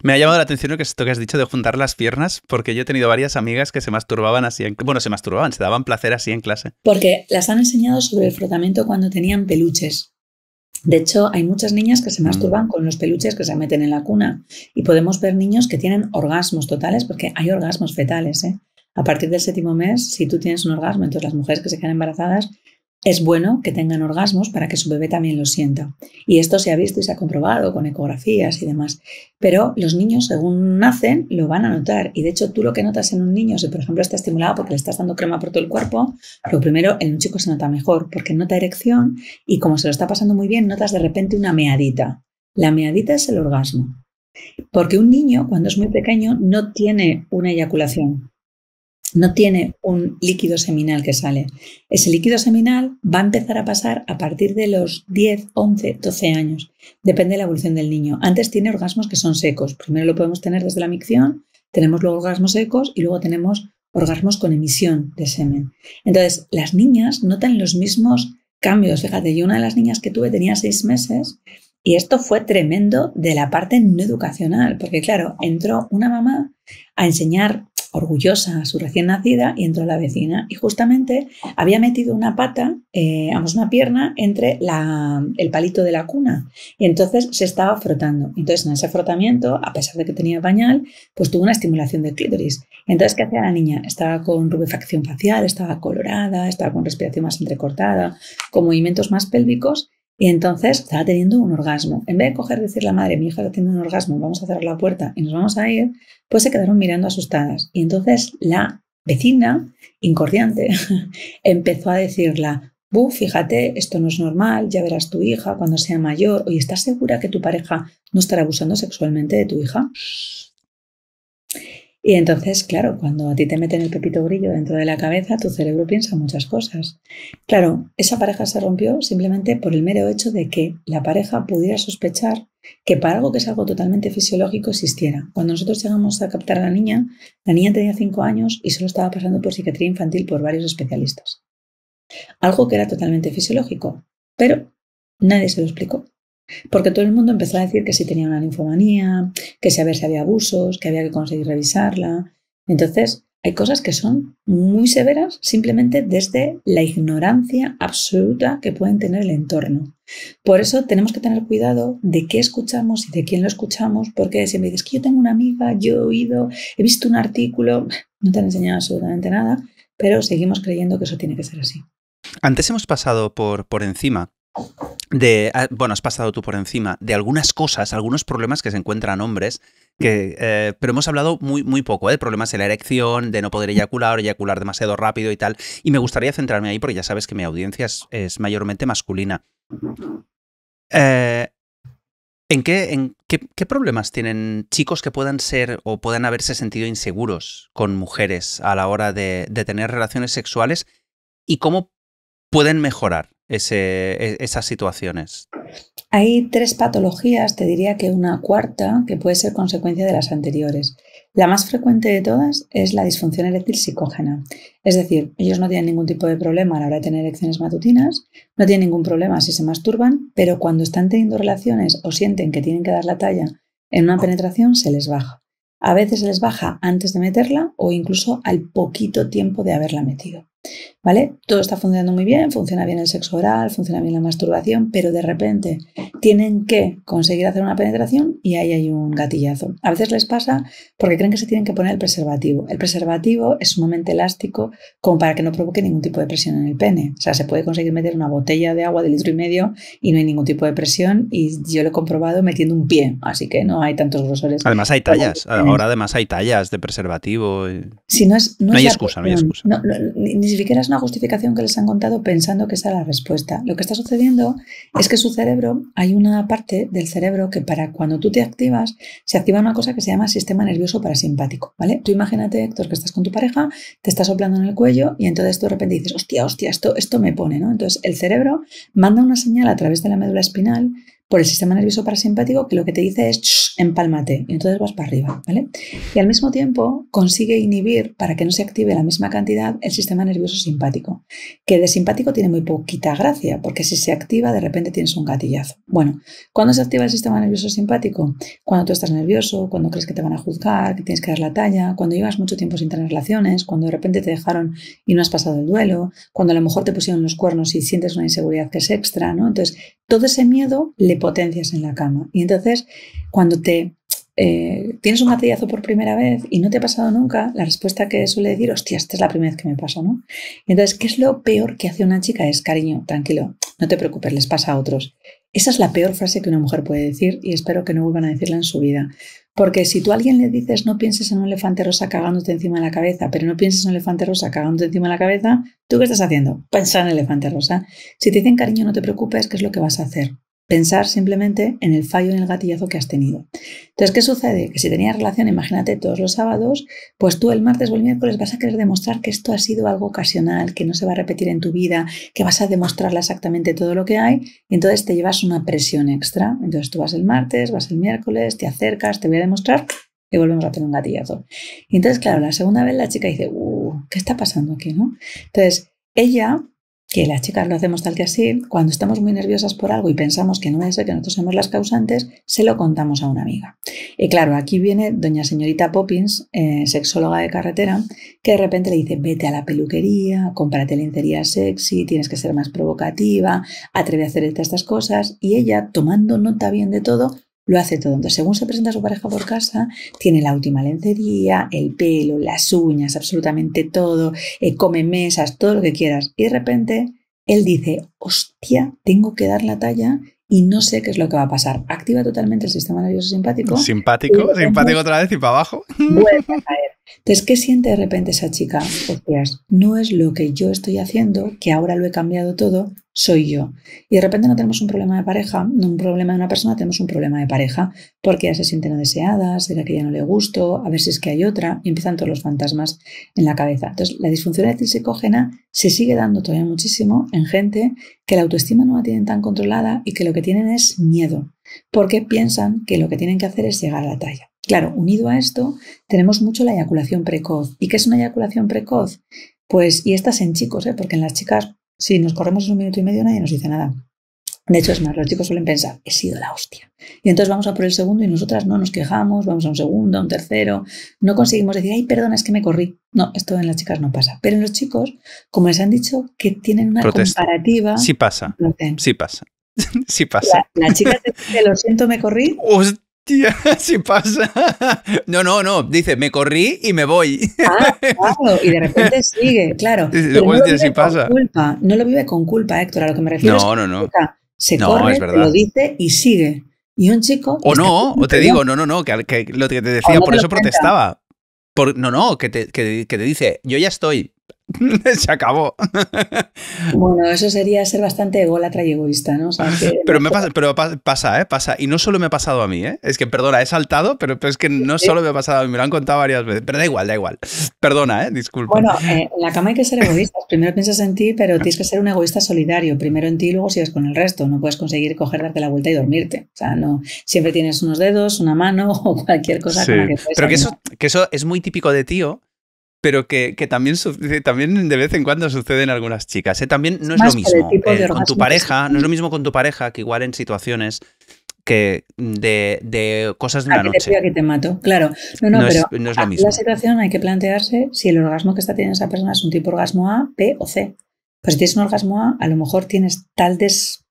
Me ha llamado la atención esto que has dicho de juntar las piernas, porque yo he tenido varias amigas que se masturbaban así, en, bueno, se masturbaban, se daban placer así en clase. Porque las han enseñado sobre el frotamiento cuando tenían peluches. De hecho, hay muchas niñas que se mm. masturban con los peluches que se meten en la cuna y podemos ver niños que tienen orgasmos totales, porque hay orgasmos fetales. ¿eh? A partir del séptimo mes, si tú tienes un orgasmo, entonces las mujeres que se quedan embarazadas es bueno que tengan orgasmos para que su bebé también lo sienta. Y esto se ha visto y se ha comprobado con ecografías y demás. Pero los niños, según nacen, lo van a notar. Y de hecho, tú lo que notas en un niño, si por ejemplo está estimulado porque le estás dando crema por todo el cuerpo, lo primero en un chico se nota mejor porque nota erección y como se lo está pasando muy bien, notas de repente una meadita. La meadita es el orgasmo. Porque un niño, cuando es muy pequeño, no tiene una eyaculación no tiene un líquido seminal que sale. Ese líquido seminal va a empezar a pasar a partir de los 10, 11, 12 años. Depende de la evolución del niño. Antes tiene orgasmos que son secos. Primero lo podemos tener desde la micción, tenemos luego orgasmos secos y luego tenemos orgasmos con emisión de semen. Entonces, las niñas notan los mismos cambios. Fíjate, yo una de las niñas que tuve tenía seis meses y esto fue tremendo de la parte no educacional, porque claro, entró una mamá a enseñar orgullosa a su recién nacida y entró la vecina y justamente había metido una pata, eh, vamos, una pierna entre el palito de la cuna y entonces se estaba frotando. Entonces en ese frotamiento, a pesar de que tenía pañal, pues tuvo una estimulación del clítoris. Entonces, ¿qué hacía la niña? Estaba con rubefacción facial, estaba colorada, estaba con respiración más entrecortada, con movimientos más pélvicos y entonces estaba teniendo un orgasmo. En vez de coger y decir la madre, mi hija está teniendo un orgasmo, vamos a cerrar la puerta y nos vamos a ir, pues se quedaron mirando asustadas. Y entonces la vecina, incordiante, (laughs) empezó a decirla, Buf, fíjate, esto no es normal, ya verás tu hija cuando sea mayor. Oye, ¿estás segura que tu pareja no estará abusando sexualmente de tu hija? Y entonces, claro, cuando a ti te meten el pepito grillo dentro de la cabeza, tu cerebro piensa muchas cosas. Claro, esa pareja se rompió simplemente por el mero hecho de que la pareja pudiera sospechar que para algo que es algo totalmente fisiológico existiera. Cuando nosotros llegamos a captar a la niña, la niña tenía 5 años y solo estaba pasando por psiquiatría infantil por varios especialistas. Algo que era totalmente fisiológico, pero nadie se lo explicó. Porque todo el mundo empezó a decir que si tenía una linfomanía, que si a ver si había abusos, que había que conseguir revisarla. Entonces, hay cosas que son muy severas simplemente desde la ignorancia absoluta que pueden tener el entorno. Por eso tenemos que tener cuidado de qué escuchamos y de quién lo escuchamos, porque si me dices que yo tengo una amiga, yo he oído, he visto un artículo, no te han enseñado absolutamente nada, pero seguimos creyendo que eso tiene que ser así. Antes hemos pasado por, por encima de, ah, bueno, has pasado tú por encima de algunas cosas, algunos problemas que se encuentran hombres, que, eh, pero hemos hablado muy, muy poco, ¿eh? de problemas de la erección, de no poder eyacular, eyacular demasiado rápido y tal, y me gustaría centrarme ahí porque ya sabes que mi audiencia es, mayormente masculina. Eh, ¿En, qué, en qué, problemas tienen chicos que puedan ser o puedan haberse sentido inseguros con mujeres a la hora de tener relaciones sexuales y cómo pueden mejorar e, esas situaciones? Hay tres patologías, te diría que una cuarta que puede ser consecuencia de las anteriores. La más frecuente de todas es la disfunción eréctil psicógena. Es decir, ellos no tienen ningún tipo de problema a la hora de tener erecciones matutinas, no tienen ningún problema si se masturban, pero cuando están teniendo relaciones o sienten que tienen que dar la talla en una penetración, se les baja. A veces se les baja antes de meterla o incluso al poquito tiempo de haberla metido. ¿Vale? Todo está funcionando muy bien, funciona bien el sexo oral, funciona bien la masturbación, pero de repente tienen que conseguir hacer una penetración y ahí hay un gatillazo. A veces les pasa porque creen que se tienen que poner el preservativo. El preservativo es sumamente elástico como para que no provoque ningún tipo de presión en el pene. O sea, se puede conseguir meter una botella de agua de litro y medio y no hay ningún tipo de presión y yo lo he comprobado metiendo un pie, así que no hay tantos grosores. Además hay tallas, ahora además hay tallas de preservativo. Si no, es, no, hay excusa, no hay excusa. Ni siquiera es una justificación que les han contado pensando que esa es la respuesta. Lo que está sucediendo es que su cerebro, hay una parte del cerebro que para cuando tú te activas, se activa una cosa que se llama sistema nervioso parasimpático, ¿vale? Tú imagínate, Héctor, que estás con tu pareja, te estás soplando en el cuello y entonces tú de repente dices, hostia, hostia, esto, esto me pone, ¿no? Entonces el cerebro manda una señal a través de la médula espinal por el sistema nervioso parasimpático que lo que te dice es empálmate y entonces vas para arriba, ¿vale? Y al mismo tiempo consigue inhibir para que no se active la misma cantidad el sistema nervioso simpático, que de simpático tiene muy poquita gracia, porque si se activa de repente tienes un gatillazo. Bueno, ¿cuándo se activa el sistema nervioso simpático? Cuando tú estás nervioso, cuando crees que te van a juzgar, que tienes que dar la talla, cuando llevas mucho tiempo sin tener relaciones, cuando de repente te dejaron y no has pasado el duelo, cuando a lo mejor te pusieron los cuernos y sientes una inseguridad que es extra, ¿no? Entonces, todo ese miedo le potencias en la cama. Y entonces, cuando te eh, tienes un gatillazo por primera vez y no te ha pasado nunca, la respuesta que suele decir, hostia, esta es la primera vez que me pasa, ¿no? Entonces, ¿qué es lo peor que hace una chica? Es, cariño, tranquilo, no te preocupes, les pasa a otros. Esa es la peor frase que una mujer puede decir y espero que no vuelvan a decirla en su vida. Porque si tú a alguien le dices no pienses en un elefante rosa cagándote encima de la cabeza, pero no pienses en un elefante rosa cagándote encima de la cabeza, ¿tú qué estás haciendo? Pensar en el elefante rosa. Si te dicen cariño, no te preocupes, ¿qué es lo que vas a hacer? Pensar simplemente en el fallo en el gatillazo que has tenido. Entonces, ¿qué sucede? Que si tenías relación, imagínate todos los sábados, pues tú el martes o el miércoles vas a querer demostrar que esto ha sido algo ocasional, que no se va a repetir en tu vida, que vas a demostrarle exactamente todo lo que hay, y entonces te llevas una presión extra. Entonces tú vas el martes, vas el miércoles, te acercas, te voy a demostrar y volvemos a tener un gatillazo. Y entonces, claro, la segunda vez la chica dice, uh, ¿qué está pasando aquí? ¿no? Entonces, ella que las chicas lo hacemos tal que así, cuando estamos muy nerviosas por algo y pensamos que no es que nosotros somos las causantes, se lo contamos a una amiga. Y claro, aquí viene doña señorita Poppins, eh, sexóloga de carretera, que de repente le dice, vete a la peluquería, cómprate lencería sexy, tienes que ser más provocativa, atreve a hacer estas cosas. Y ella, tomando nota bien de todo, lo hace todo. Entonces, según se presenta su pareja por casa, tiene la última lencería, el pelo, las uñas, absolutamente todo, eh, come mesas, todo lo que quieras. Y de repente él dice, hostia, tengo que dar la talla y no sé qué es lo que va a pasar. Activa totalmente el sistema nervioso simpático. Simpático, simpático otra vez y para abajo. Vuelve a caer. Entonces, ¿qué siente de repente esa chica? Hostias, no es lo que yo estoy haciendo, que ahora lo he cambiado todo, soy yo. Y de repente no tenemos un problema de pareja, no un problema de una persona, tenemos un problema de pareja, porque ya se siente no deseada, será que ya no le gusto, a ver si es que hay otra, y empiezan todos los fantasmas en la cabeza. Entonces, la disfunción psicógena se sigue dando todavía muchísimo en gente que la autoestima no la tienen tan controlada y que lo que tienen es miedo, porque piensan que lo que tienen que hacer es llegar a la talla. Claro, unido a esto, tenemos mucho la eyaculación precoz. ¿Y qué es una eyaculación precoz? Pues, y estas en chicos, ¿eh? porque en las chicas, si nos corremos un minuto y medio, nadie nos dice nada. De hecho, es más, los chicos suelen pensar, he sido la hostia. Y entonces vamos a por el segundo y nosotras no nos quejamos, vamos a un segundo, a un tercero. No conseguimos decir, ay, perdona, es que me corrí. No, esto en las chicas no pasa. Pero en los chicos, como les han dicho que tienen una comparativa. Sí pasa. Sí pasa. (laughs) sí pasa. La, chica te dice, lo siento, me corrí. Tía, (laughs) si pasa. No, no, no. Dice, me corrí y me voy. Ah, claro. Y de repente (laughs) sigue, claro. no, lo vive Con culpa. no lo vive con culpa, Héctor. A lo que me refiero. No, no, no. Se corre, lo dice y sigue. Y un chico. O no, o te digo, no, no, no, que, lo que te decía, por eso protestaba. Por, no, no, que te, que te dice, yo ya estoy, (laughs) Se acabó. (laughs) Bueno, eso sería ser bastante ególatra y egoísta, ¿no? (laughs) pero me pasa, pero pasa, ¿eh? Pasa. Y no solo me ha pasado a mí, ¿eh? Es que, perdona, he saltado, pero, es que no solo me ha pasado a mí, me lo han contado varias veces. Pero da igual, da igual. Perdona, ¿eh? Disculpa. Bueno, eh, en la cama hay que ser egoístas. Primero piensas en ti, pero tienes que ser un egoísta solidario. Primero en ti y luego sigues con el resto. No puedes conseguir coger, darte la vuelta y dormirte. O sea, no. Siempre tienes unos dedos, una mano o cualquier cosa con la que puedes. Pero que eso, que eso es muy típico de tío pero que, también, también de vez en cuando sucede en algunas chicas. ¿eh? También no es lo mismo eh, con tu pareja, no es lo mismo con tu pareja que igual en situaciones que de, cosas de una noche. Te que te mato, claro. No, no, pero es, lo mismo. la situación hay que plantearse si el orgasmo que está teniendo esa persona es un tipo orgasmo A, B o C. Pues si tienes un orgasmo A, a lo mejor tienes tal des,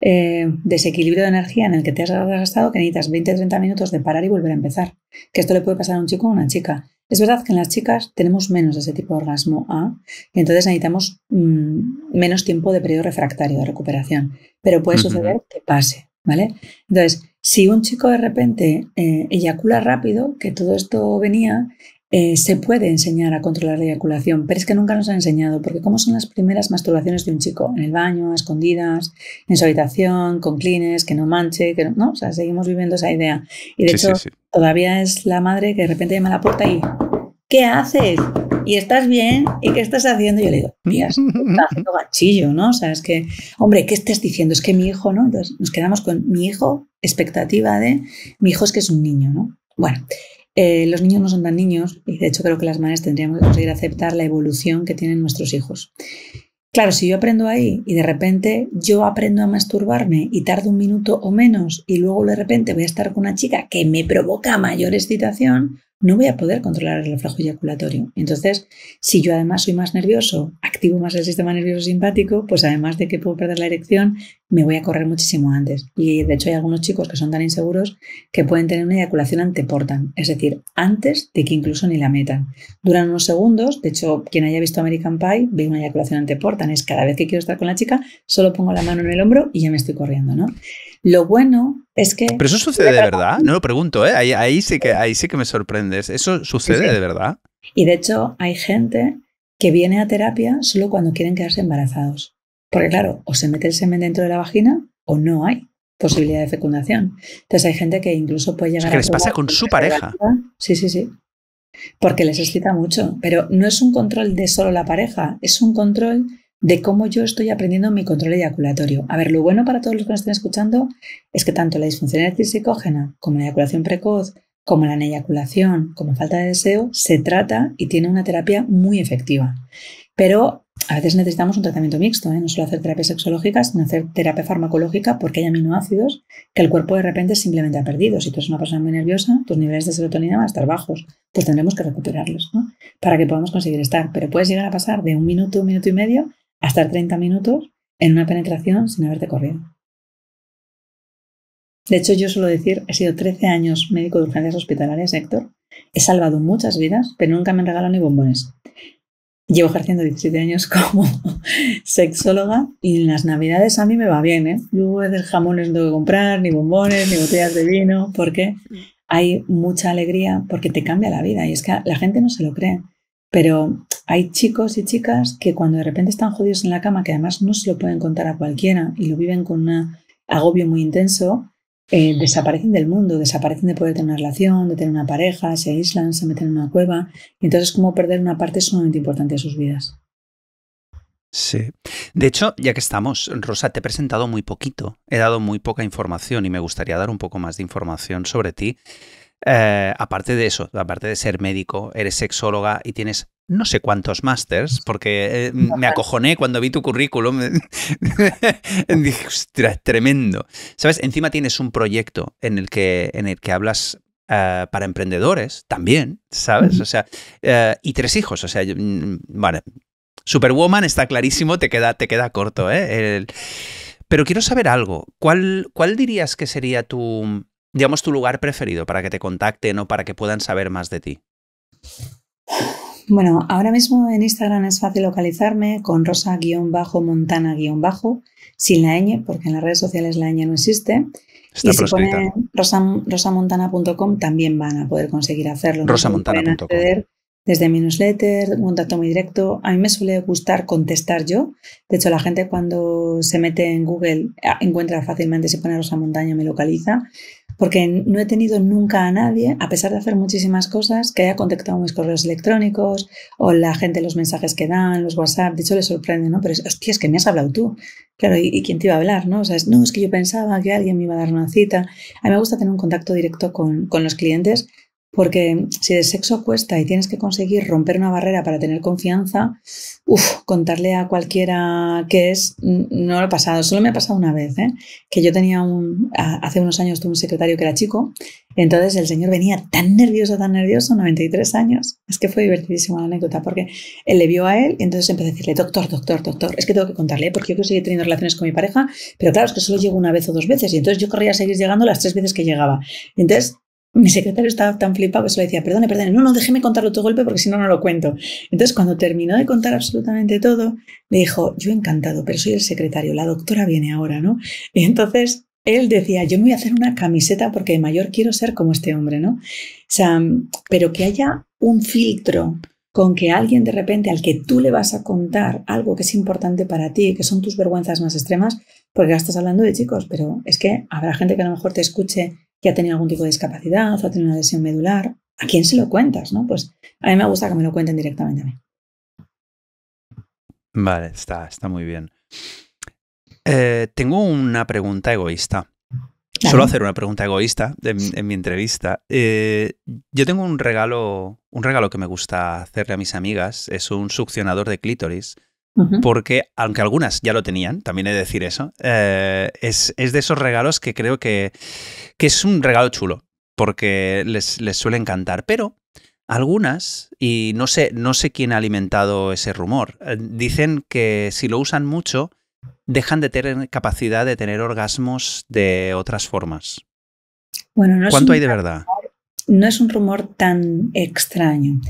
eh, desequilibrio de energía en el que te has gastado que necesitas 20-30 minutos de parar y volver a empezar. Que esto le puede pasar a un chico o a una chica. Es verdad que en las chicas tenemos menos de ese tipo de orgasmo A y entonces necesitamos mm, menos tiempo de periodo refractario de recuperación, pero puede suceder que pase, ¿vale? Entonces, si un chico de repente eh, eyacula rápido, que todo esto venía, eh, se puede enseñar a controlar la eyaculación, pero es que nunca nos han enseñado, porque ¿cómo son las primeras masturbaciones de un chico? En el baño, a escondidas, en su habitación, con clines, que no manche, que no, o sea, seguimos viviendo esa idea. Y de hecho, todavía es la madre que de repente llama a la puerta y, ¿qué haces? ¿Y estás bien? ¿Y qué estás haciendo? Y yo le digo, mira, estás (laughs) haciendo gachillo, ¿no? O sea, es que, hombre, ¿qué estás diciendo? Es que mi hijo, ¿no? Entonces nos quedamos con mi hijo, expectativa de, mi hijo es que es un niño, ¿no? Bueno, eh, los niños no son tan niños y de hecho creo que las madres tendríamos que conseguir aceptar la evolución que tienen nuestros hijos. Claro, si yo aprendo ahí y de repente yo aprendo a masturbarme y tardo un minuto o menos y luego de repente voy a estar con una chica que me provoca mayor excitación, no voy a poder controlar el reflejo eyaculatorio. Entonces, si yo además soy más nervioso, activo más el sistema nervioso simpático, pues además de que puedo perder la erección, me voy a correr muchísimo antes. Y de hecho hay algunos chicos que son tan inseguros que pueden tener una eyaculación anteportan, es decir, antes de que incluso ni la metan. Duran unos segundos, de hecho, quien haya visto American Pie ve una eyaculación anteportan, es cada vez que quiero estar con la chica, solo pongo la mano en el hombro y ya me estoy corriendo, ¿no? Lo bueno es que... Pero eso sucede de verdad, no lo pregunto, ¿eh? Ahí, sí, que, ahí sí que me sorprendes. ¿Eso sucede de verdad? Y de hecho hay gente que viene a terapia solo cuando quieren quedarse embarazados. Porque claro, o se mete el semen dentro de la vagina o no hay posibilidad de fecundación. Entonces hay gente que incluso puede llegar o sea, que les pasa con su pareja. Sí, sí, sí. Porque les excita mucho. Pero no es un control de solo la pareja, es un control de cómo yo estoy aprendiendo mi control eyaculatorio. A ver, lo bueno para todos los que nos estén escuchando es que tanto la disfunción eréctil psicógena como la eyaculación precoz, como la eyaculación, como falta de deseo, se trata y tiene una terapia muy efectiva. Pero a veces necesitamos un tratamiento mixto, ¿eh? no solo hacer terapia sexológica, sino hacer terapia farmacológica porque hay aminoácidos que el cuerpo de repente simplemente ha perdido. Si tú eres una persona muy nerviosa, tus niveles de serotonina van a estar bajos, pues tendremos que recuperarlos ¿no? para que podamos conseguir estar. Pero puedes llegar a pasar de un minuto, un minuto y medio a estar 30 minutos en una penetración sin haberte corrido. De hecho, yo suelo decir, he sido 13 años médico de urgencias hospitalarias, Héctor. He salvado muchas vidas, pero nunca me han regalado ni bombones. Llevo ejerciendo 17 años (laughs) como sexóloga y en las navidades a mí me va bien, ¿eh? Yo de jamones no tengo que comprar, ni bombones, ni botellas de vino, porque hay mucha alegría, porque te cambia la vida y es que la gente no se lo cree. Pero hay chicos y chicas que cuando de repente están jodidos en la cama, que además no se lo pueden contar a cualquiera y lo viven con un agobio muy intenso, eh, desaparecen del mundo, desaparecen de poder tener una relación, de tener una pareja, se aíslan, se meten en una cueva. Y entonces es como perder una parte sumamente importante de sus vidas. Sí. De hecho, ya que estamos, Rosa, te he presentado muy poquito. He dado muy poca información y me gustaría dar un poco más de información sobre ti. Eh, aparte de eso, aparte de ser médico, eres sexóloga y tienes no sé cuántos másters, porque eh, me acojoné cuando vi tu currículum. (laughs) Dije, ostras, tremendo. ¿Sabes? Encima tienes un proyecto en el que, en el que hablas eh, para emprendedores también, ¿sabes? O sea, y tres hijos. O sea, mm, vale. Superwoman está clarísimo, te queda, te queda corto, ¿eh? Pero quiero saber algo. ¿Cuál, ¿Cuál dirías que sería tu, digamos, tu lugar preferido para que te contacten o para que puedan saber más de ti? Bueno, ahora mismo en Instagram es fácil localizarme con rosa-montana-bajo, sin la ñ, porque en las redes sociales la ñ no existe. y si ponen rosamontana.com también van a poder conseguir hacerlo. Rosamontana.com desde mi newsletter, contacto muy directo. A mí me suele gustar contestar yo. De hecho, la gente cuando se mete en Google ah, encuentra fácilmente, si pone Rosa Montaña, me localiza. Porque no he tenido nunca a nadie, a pesar de hacer muchísimas cosas, que haya contactado mis correos electrónicos o la gente los mensajes que dan, los WhatsApp. De hecho, les sorprende, ¿no? Pero es, hostia, es que me has hablado tú. Claro, ¿y, quién te iba a hablar, no? O sea, no, es que yo pensaba que alguien me iba a dar una cita. A mí me gusta tener un contacto directo con, con los clientes porque si de sexo cuesta y tienes que conseguir romper una barrera para tener confianza, uff, contarle a cualquiera que es, no lo he pasado, solo me ha pasado una vez, ¿eh? que yo tenía un, hace unos años tuve un secretario que era chico, entonces el señor venía tan nervioso, tan nervioso, 93 años, es que fue divertidísima la anécdota, porque él le vio a él y entonces empecé a decirle, doctor, doctor, doctor, es que tengo que contarle, porque yo quiero seguir teniendo relaciones con mi pareja, pero claro, es que solo llego una vez o dos veces, y entonces yo querría seguir llegando las tres veces que llegaba. Entonces mi secretario estaba tan flipado que solo decía, perdone, perdone, no, no, déjeme contarlo todo golpe porque si no, no lo cuento. Entonces, cuando terminó de contar absolutamente todo, me dijo, yo encantado, pero soy el secretario, la doctora viene ahora, ¿no? Y entonces él decía, yo me voy a hacer una camiseta porque de mayor quiero ser como este hombre, ¿no? O sea, pero que haya un filtro con que alguien de repente al que tú le vas a contar algo que es importante para ti, que son tus vergüenzas más extremas, porque ya estás hablando de chicos, pero es que habrá gente que a lo mejor te escuche que ha tenido algún tipo de discapacidad o ha tenido una lesión medular. ¿A quién se lo cuentas? ¿no? Pues a mí me gusta que me lo cuenten directamente a mí. Vale, está, está muy bien. Eh, tengo una pregunta egoísta. Suelo hacer una pregunta egoísta en, mi entrevista. Eh, yo tengo un regalo, un regalo que me gusta hacerle a mis amigas. Es un succionador de clítoris porque, aunque algunas ya lo tenían, también he de decir eso, eh, es, de esos regalos que creo que, es un regalo chulo, porque les, les suele encantar. Pero algunas, y no sé, no sé quién ha alimentado ese rumor, eh, dicen que si lo usan mucho, dejan de tener capacidad de tener orgasmos de otras formas. Bueno, no ¿Cuánto hay de verdad? No es un rumor tan extraño,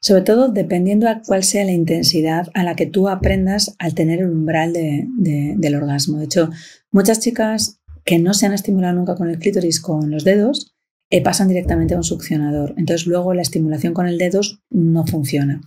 sobre todo dependiendo a cuál sea la intensidad a la que tú aprendas al tener el umbral del orgasmo. De hecho, muchas chicas que no se han estimulado nunca con el clítoris con los dedos, eh, pasan directamente a un succionador. Entonces luego la estimulación con el dedo no funciona.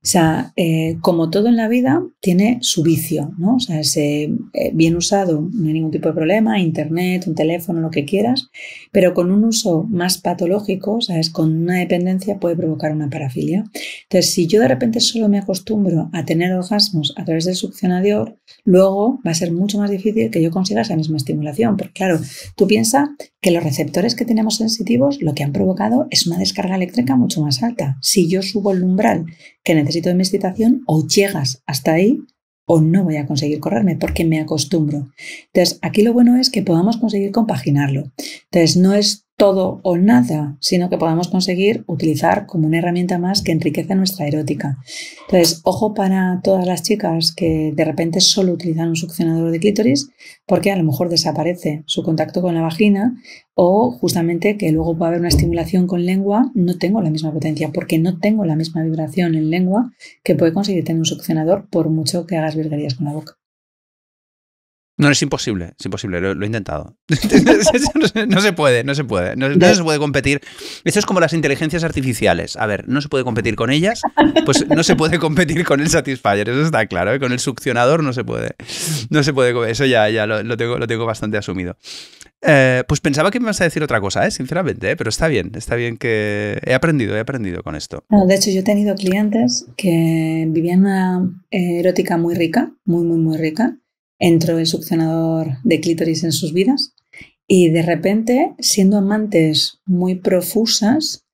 O sea, eh, como todo en la vida, tiene su vicio, ¿no? O sea, eh, bien usado, no hay ningún tipo de problema, internet, un teléfono, lo que quieras, pero con un uso más patológico, ¿sabes? Con una dependencia puede provocar una parafilia. Entonces, si yo de repente solo me acostumbro a tener orgasmos a través del succionador, luego va a ser mucho más difícil que yo consiga esa misma estimulación, porque claro, tú piensas que los receptores que tenemos sensitivos lo que han provocado es una descarga eléctrica mucho más alta. Si yo subo el umbral que necesito de mi excitación, o llegas hasta ahí o no voy a conseguir correrme porque me acostumbro. Entonces, aquí lo bueno es que podamos conseguir compaginarlo. Entonces, no es todo o nada, sino que podamos conseguir utilizar como una herramienta más que enriquece nuestra erótica. Entonces, ojo para todas las chicas que de repente solo utilizan un succionador de clítoris, porque a lo mejor desaparece su contacto con la vagina o justamente que luego puede haber una estimulación con lengua, no tengo la misma potencia, porque no tengo la misma vibración en lengua que puede conseguir tener un succionador por mucho que hagas virguerías con la boca. No, es imposible, es imposible, lo, he intentado. (laughs) no, se puede, no se puede, no, se puede competir. Esto es como las inteligencias artificiales. A ver, no se puede competir con ellas, pues no se puede competir con el Satisfyer, eso está claro, ¿eh? con el succionador no se puede. No se puede, eso ya, ya lo, tengo, lo tengo bastante asumido. Eh, pues pensaba que me ibas a decir otra cosa, ¿eh? sinceramente, ¿eh? pero está bien, está bien que he aprendido, he aprendido con esto. de hecho, yo he tenido clientes que vivían una erótica muy rica, muy, muy, muy rica, entró el succionador de clítoris en sus vidas y de repente, siendo amantes muy profusas,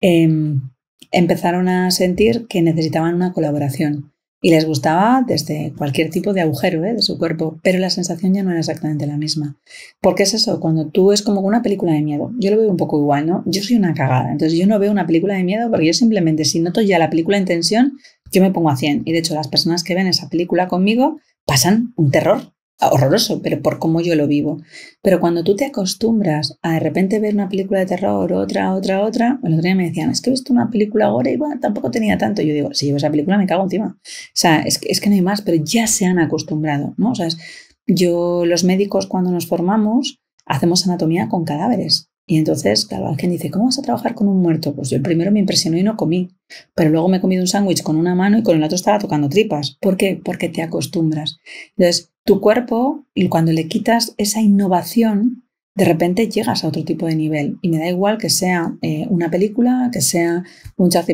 em, empezaron a sentir que necesitaban una colaboración. Y les gustaba desde cualquier tipo de agujero ¿eh? de su cuerpo, pero la sensación ya no era exactamente la misma. Porque es eso, cuando tú es como una película de miedo. Yo lo veo un poco igual, ¿no? Yo soy una cagada, entonces yo no veo una película de miedo porque yo simplemente si noto ya la película en tensión, yo me pongo a 100. Y de hecho las personas que ven esa película conmigo pasan un terror horroroso, pero por cómo yo lo vivo. Pero cuando tú te acostumbras a de repente ver una película de terror, otra, otra, otra, el otro día me decían, es que he visto una película ahora y bueno, tampoco tenía tanto. Yo digo, si llevo esa película me cago encima. O sea, es que, es que no hay más, pero ya se han acostumbrado, ¿no? O sea, yo, los médicos cuando nos formamos, hacemos anatomía con cadáveres. Y entonces, claro, alguien dice, ¿cómo vas a trabajar con un muerto? Pues yo primero me impresionó y no comí, pero luego me he comido un sándwich con una mano y con el otro estaba tocando tripas. ¿Por qué? Porque te acostumbras. Entonces, tu cuerpo, y cuando le quitas esa innovación, de repente llegas a otro tipo de nivel. Y me da igual que sea eh, una película, que sea un chat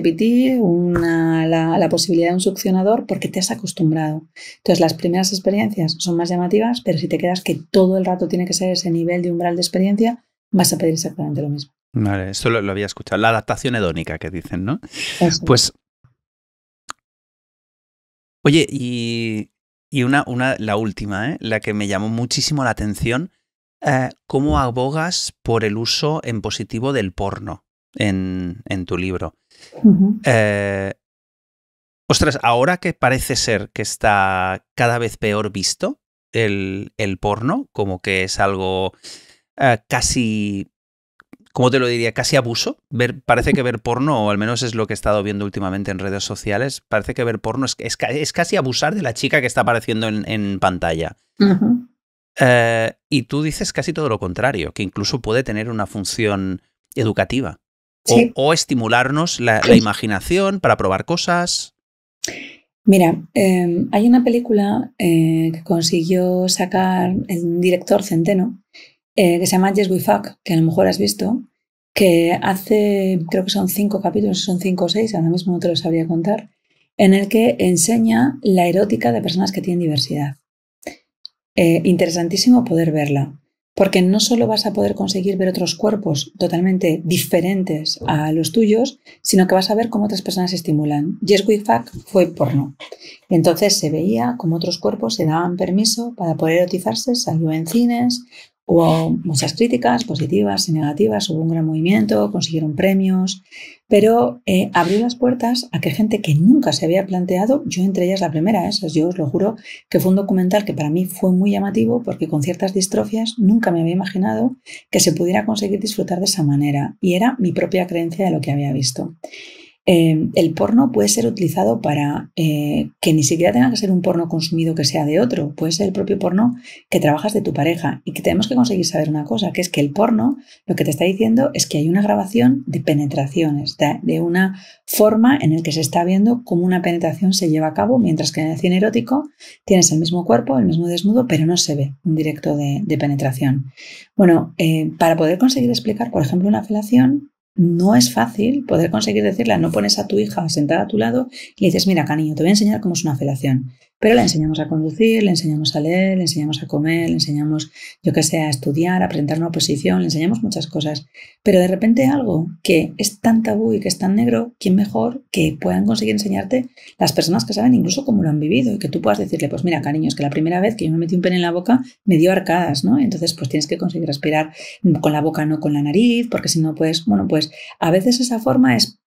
una, la, la, posibilidad de un succionador, porque te has acostumbrado. Entonces, las primeras experiencias son más llamativas, pero si te quedas que todo el rato tiene que ser ese nivel de umbral de experiencia, vas a pedir exactamente lo mismo. Vale, esto lo, había escuchado. La adaptación hedónica que dicen, ¿no? Pues. Oye, y, y una, una, la última, ¿eh? la que me llamó muchísimo la atención. Eh, ¿Cómo abogas por el uso en positivo del porno en, en tu libro? eh, ostras, ahora que parece ser que está cada vez peor visto el, el porno, como que es algo eh, casi, ¿cómo te lo diría? Casi abuso. Ver, parece que ver porno, o al menos es lo que he estado viendo últimamente en redes sociales, parece que ver porno es, es, casi abusar de la chica que está apareciendo en, pantalla. Eh, y tú dices casi todo lo contrario, que incluso puede tener una función educativa. O, estimularnos la, imaginación para probar cosas. Mira, em, hay una película eh, que consiguió sacar el director Centeno, eh, que se llama Yes We Fuck, que a lo mejor has visto, que hace, creo que son cinco capítulos, son cinco o seis, ahora mismo no te lo sabría contar, en el que enseña la erótica de personas que tienen diversidad. Eh, interesantísimo poder verla, porque no solo vas a poder conseguir ver otros cuerpos totalmente diferentes a los tuyos, sino que vas a ver cómo otras personas se estimulan. Yes We Fuck fue porno. Entonces se veía cómo otros cuerpos se daban permiso para poder erotizarse, salió en cines, Hubo muchas críticas positivas y negativas, hubo un gran movimiento, consiguieron premios, pero eh, abrió las puertas a que gente que nunca se había planteado, yo entre ellas la primera, ¿eh? yo os lo juro, que fue un documental que para mí fue muy llamativo porque con ciertas distrofias nunca me había imaginado que se pudiera conseguir disfrutar de esa manera y era mi propia creencia de lo que había visto. Eh, el porno puede ser utilizado para eh, que ni siquiera tenga que ser un porno consumido que sea de otro, puede ser el propio porno que trabajas de tu pareja y que tenemos que conseguir saber una cosa, que es que el porno lo que te está diciendo es que hay una grabación de penetraciones, de, una forma en la que se está viendo cómo una penetración se lleva a cabo, mientras que en el cine erótico tienes el mismo cuerpo, el mismo desnudo, pero no se ve un directo de, penetración. Bueno, eh, para poder conseguir explicar, por ejemplo, una felación, no es fácil poder conseguir decirle, no pones a tu hija sentada a tu lado y le dices, mira, cariño, te voy a enseñar cómo es una felación. Pero le enseñamos a conducir, le enseñamos a leer, le enseñamos a comer, le enseñamos, yo que sé, a estudiar, a presentar una posición, le enseñamos muchas cosas. Pero de repente algo que es tan tabú y que es tan negro, ¿quién mejor que puedan conseguir enseñarte las personas que saben incluso cómo lo han vivido y que tú puedas decirle, pues mira, cariño, es que la primera vez que yo me metí un pene en la boca me dio arcadas, ¿no? Entonces, pues tienes que conseguir respirar con la boca, no con la nariz, porque si no, pues, bueno, pues a veces esa forma es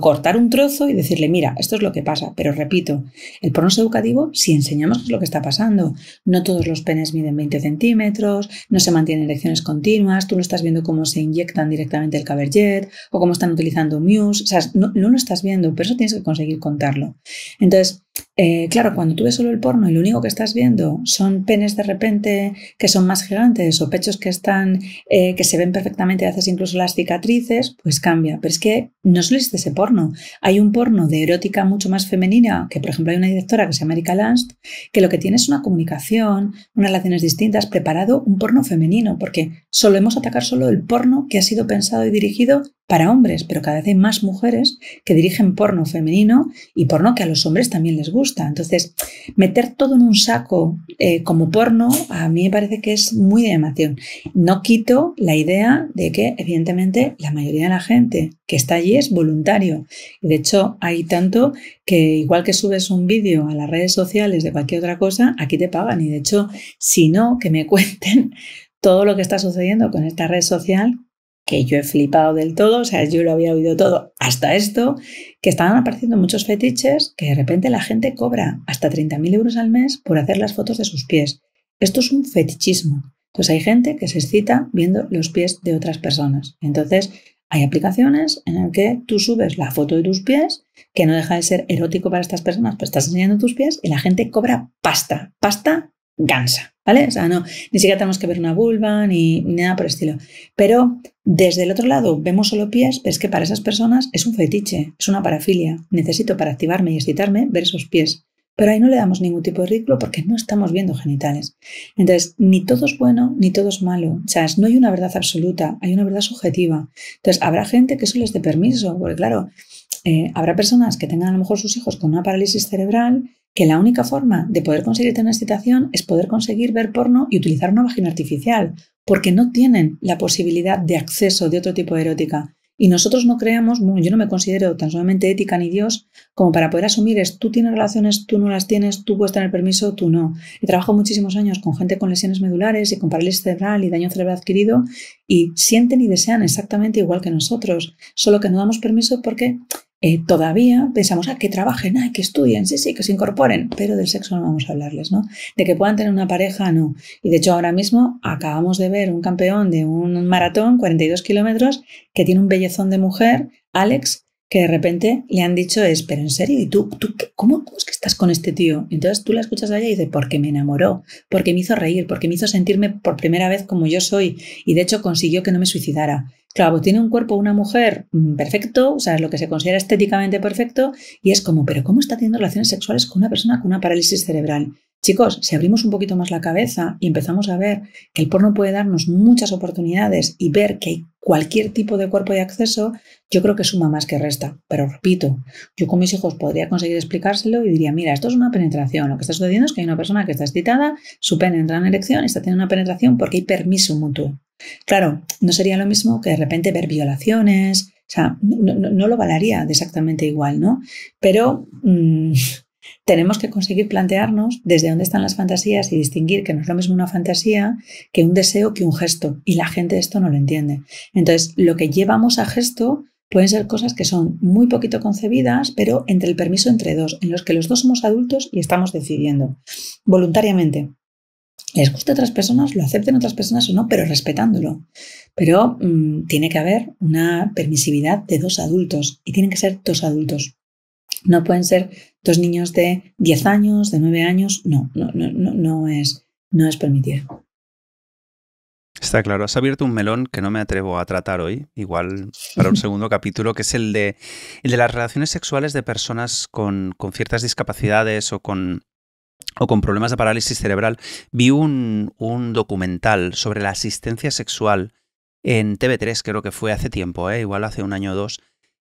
cortar un trozo y decirle, mira, esto es lo que pasa. Pero repito, el porno educativo si enseñamos es lo que está pasando. No todos los penes miden 20 centímetros, no se mantienen erecciones continuas, tú no estás viendo cómo se inyectan directamente el caberjet o cómo están utilizando Muse. O sea, no, no lo estás viendo, pero eso tienes que conseguir contarlo. Entonces, eh, claro, cuando tú ves solo el porno y lo único que estás viendo son penes de repente que son más gigantes o pechos que están, eh, que se ven perfectamente, haces incluso las cicatrices, pues cambia. Pero es que no solo existe ese porno. Hay un porno de erótica mucho más femenina, que por ejemplo hay una directora que se llama Erika Last, que lo que tiene es una comunicación, unas relaciones distintas, preparado un porno femenino, porque solemos atacar solo el porno que ha sido pensado y dirigido para hombres, pero cada vez hay más mujeres que dirigen porno femenino y porno que a los hombres también les gusta. Entonces, meter todo en un saco eh, como porno a mí me parece que es muy de llamación. No quito la idea de que, evidentemente, la mayoría de la gente que está allí es voluntario. Y de hecho, hay tanto que igual que subes un vídeo a las redes sociales de cualquier otra cosa, aquí te pagan. Y de hecho, si no, que me (laughs) cuenten todo lo que está sucediendo con esta red social que yo he flipado del todo, o sea, yo lo había oído todo hasta esto, que estaban apareciendo muchos fetiches que de repente la gente cobra hasta 30.000 euros al mes por hacer las fotos de sus pies. Esto es un fetichismo. Entonces hay gente que se excita viendo los pies de otras personas. Entonces hay aplicaciones en las que tú subes la foto de tus pies, que no deja de ser erótico para estas personas, pues estás enseñando tus pies y la gente cobra pasta, pasta gansa. ¿Vale? O sea, no, ni siquiera tenemos que ver una vulva ni, nada por el estilo. Pero desde el otro lado vemos solo pies, es que para esas personas es un fetiche, es una parafilia. Necesito para activarme y excitarme ver esos pies. Pero ahí no le damos ningún tipo de ridículo porque no estamos viendo genitales. Entonces, ni todo es bueno ni todo es malo. O sea, no hay una verdad absoluta, hay una verdad subjetiva. Entonces, habrá gente que eso les dé permiso, porque claro, eh, habrá personas que tengan a lo mejor sus hijos con una parálisis cerebral que la única forma de poder conseguir tener excitación es poder conseguir ver porno y utilizar una vagina artificial, porque no tienen la posibilidad de acceso de otro tipo de erótica. Y nosotros no creamos, yo no me considero tan solamente ética ni Dios como para poder asumir es tú tienes relaciones, tú no las tienes, tú puedes tener permiso, tú no. He trabajado muchísimos años con gente con lesiones medulares y con parálisis cerebral y daño cerebral adquirido y sienten y desean exactamente igual que nosotros, solo que no damos permiso porque eh, todavía pensamos ah, que trabajen, que estudien, sí, sí, que se incorporen, pero del sexo no vamos a hablarles, ¿no? De que puedan tener una pareja, no. Y de hecho ahora mismo acabamos de ver un campeón de un maratón, 42 kilómetros, que tiene un bellezón de mujer, Alex, que de repente le han dicho es, pero en serio, ¿y tú, tú cómo, es que estás con este tío? Entonces tú la escuchas a ella y dice, porque me enamoró, porque me hizo reír, porque me hizo sentirme por primera vez como yo soy y de hecho consiguió que no me suicidara. Claro, tiene un cuerpo una mujer mm, perfecto, o sea, es lo que se considera estéticamente perfecto, y es como, pero ¿cómo está teniendo relaciones sexuales con una persona con una parálisis cerebral? Chicos, si abrimos un poquito más la cabeza y empezamos a ver que el porno puede darnos muchas oportunidades y ver que hay cualquier tipo de cuerpo de acceso, yo creo que suma más que resta. Pero repito, yo con mis hijos podría conseguir explicárselo y diría, mira, esto es una penetración. Lo que está sucediendo es que hay una persona que está excitada, su pene entra en erección y está teniendo una penetración porque hay permiso mutuo. Claro, no sería lo mismo que de repente ver violaciones, o sea, no, lo valaría de exactamente igual, ¿no? Pero mm, (laughs) tenemos que conseguir plantearnos desde dónde están las fantasías y distinguir que no es lo mismo una fantasía que un deseo que un gesto. Y la gente esto no lo entiende. Entonces, lo que llevamos a gesto pueden ser cosas que son muy poquito concebidas, pero entre el permiso entre dos, en los que los dos somos adultos y estamos decidiendo voluntariamente. Les guste a otras personas, lo acepten otras personas o no, pero respetándolo. Pero mm, tiene que haber una permisividad de dos adultos y tienen que ser dos adultos. No pueden ser dos niños de 10 años, de 9 años, no, no, no, no, es, no es permitido. Está claro, has abierto un melón que no me atrevo a tratar hoy, igual para un (laughs) segundo capítulo, que es el de, el de las relaciones sexuales de personas con, con ciertas discapacidades o con, o con problemas de parálisis cerebral. Vi un, un, documental sobre la asistencia sexual en TV3, creo que fue hace tiempo, ¿eh? igual hace un año o dos,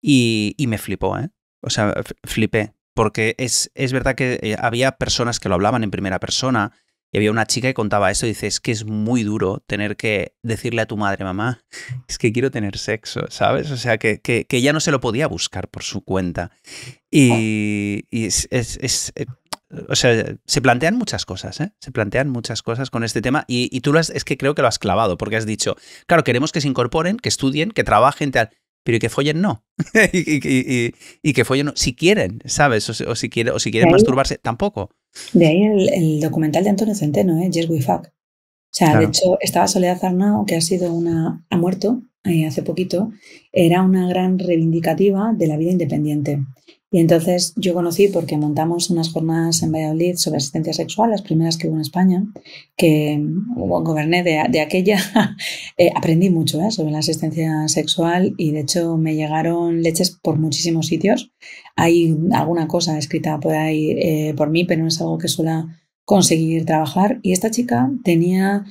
y, y me flipó, ¿eh? O sea, flipé, porque es, es verdad que eh, había personas que lo hablaban en primera persona y había una chica que contaba eso y dice, es que es muy duro tener que decirle a tu madre, mamá, (laughs) es que quiero tener sexo, ¿sabes? O sea, que, que, ella no se lo podía buscar por su cuenta. Y, es, es, eh, o sea, se plantean muchas cosas, ¿eh? Se plantean muchas cosas con este tema y, y tú lo has, es que creo que lo has clavado, porque has dicho, claro, queremos que se incorporen, que estudien, que trabajen, tal pero y que follen no. (laughs) y, que follen no, si quieren, ¿sabes? O, si, quiere, o si quieren masturbarse, tampoco. De ahí el, documental de Antonio Centeno, ¿eh? Yes We Fuck. O sea, de hecho, estaba Soledad Arnao, que ha sido una. ha muerto eh, hace poquito, era una gran reivindicativa de la vida independiente. Y entonces yo conocí porque montamos unas jornadas en Valladolid sobre asistencia sexual, las primeras que hubo en España, que goberné de, aquella, (laughs) eh, aprendí mucho ¿eh? sobre la asistencia sexual y de hecho me llegaron leches por muchísimos sitios. Hay alguna cosa escrita por ahí eh, por mí, pero no es algo que suela conseguir trabajar. Y esta chica tenía,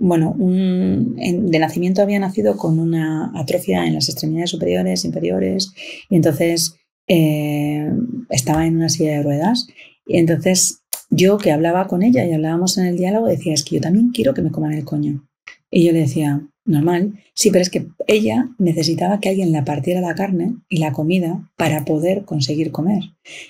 bueno, de nacimiento había nacido con una atrofia en las extremidades superiores, inferiores, y entonces eh, estaba en una silla de ruedas y entonces yo que hablaba con ella y hablábamos en el diálogo decía, es que yo también quiero que me coman el coño. Y yo le decía, normal, sí, pero es que ella necesitaba que alguien la partiera la carne y la comida para poder conseguir comer.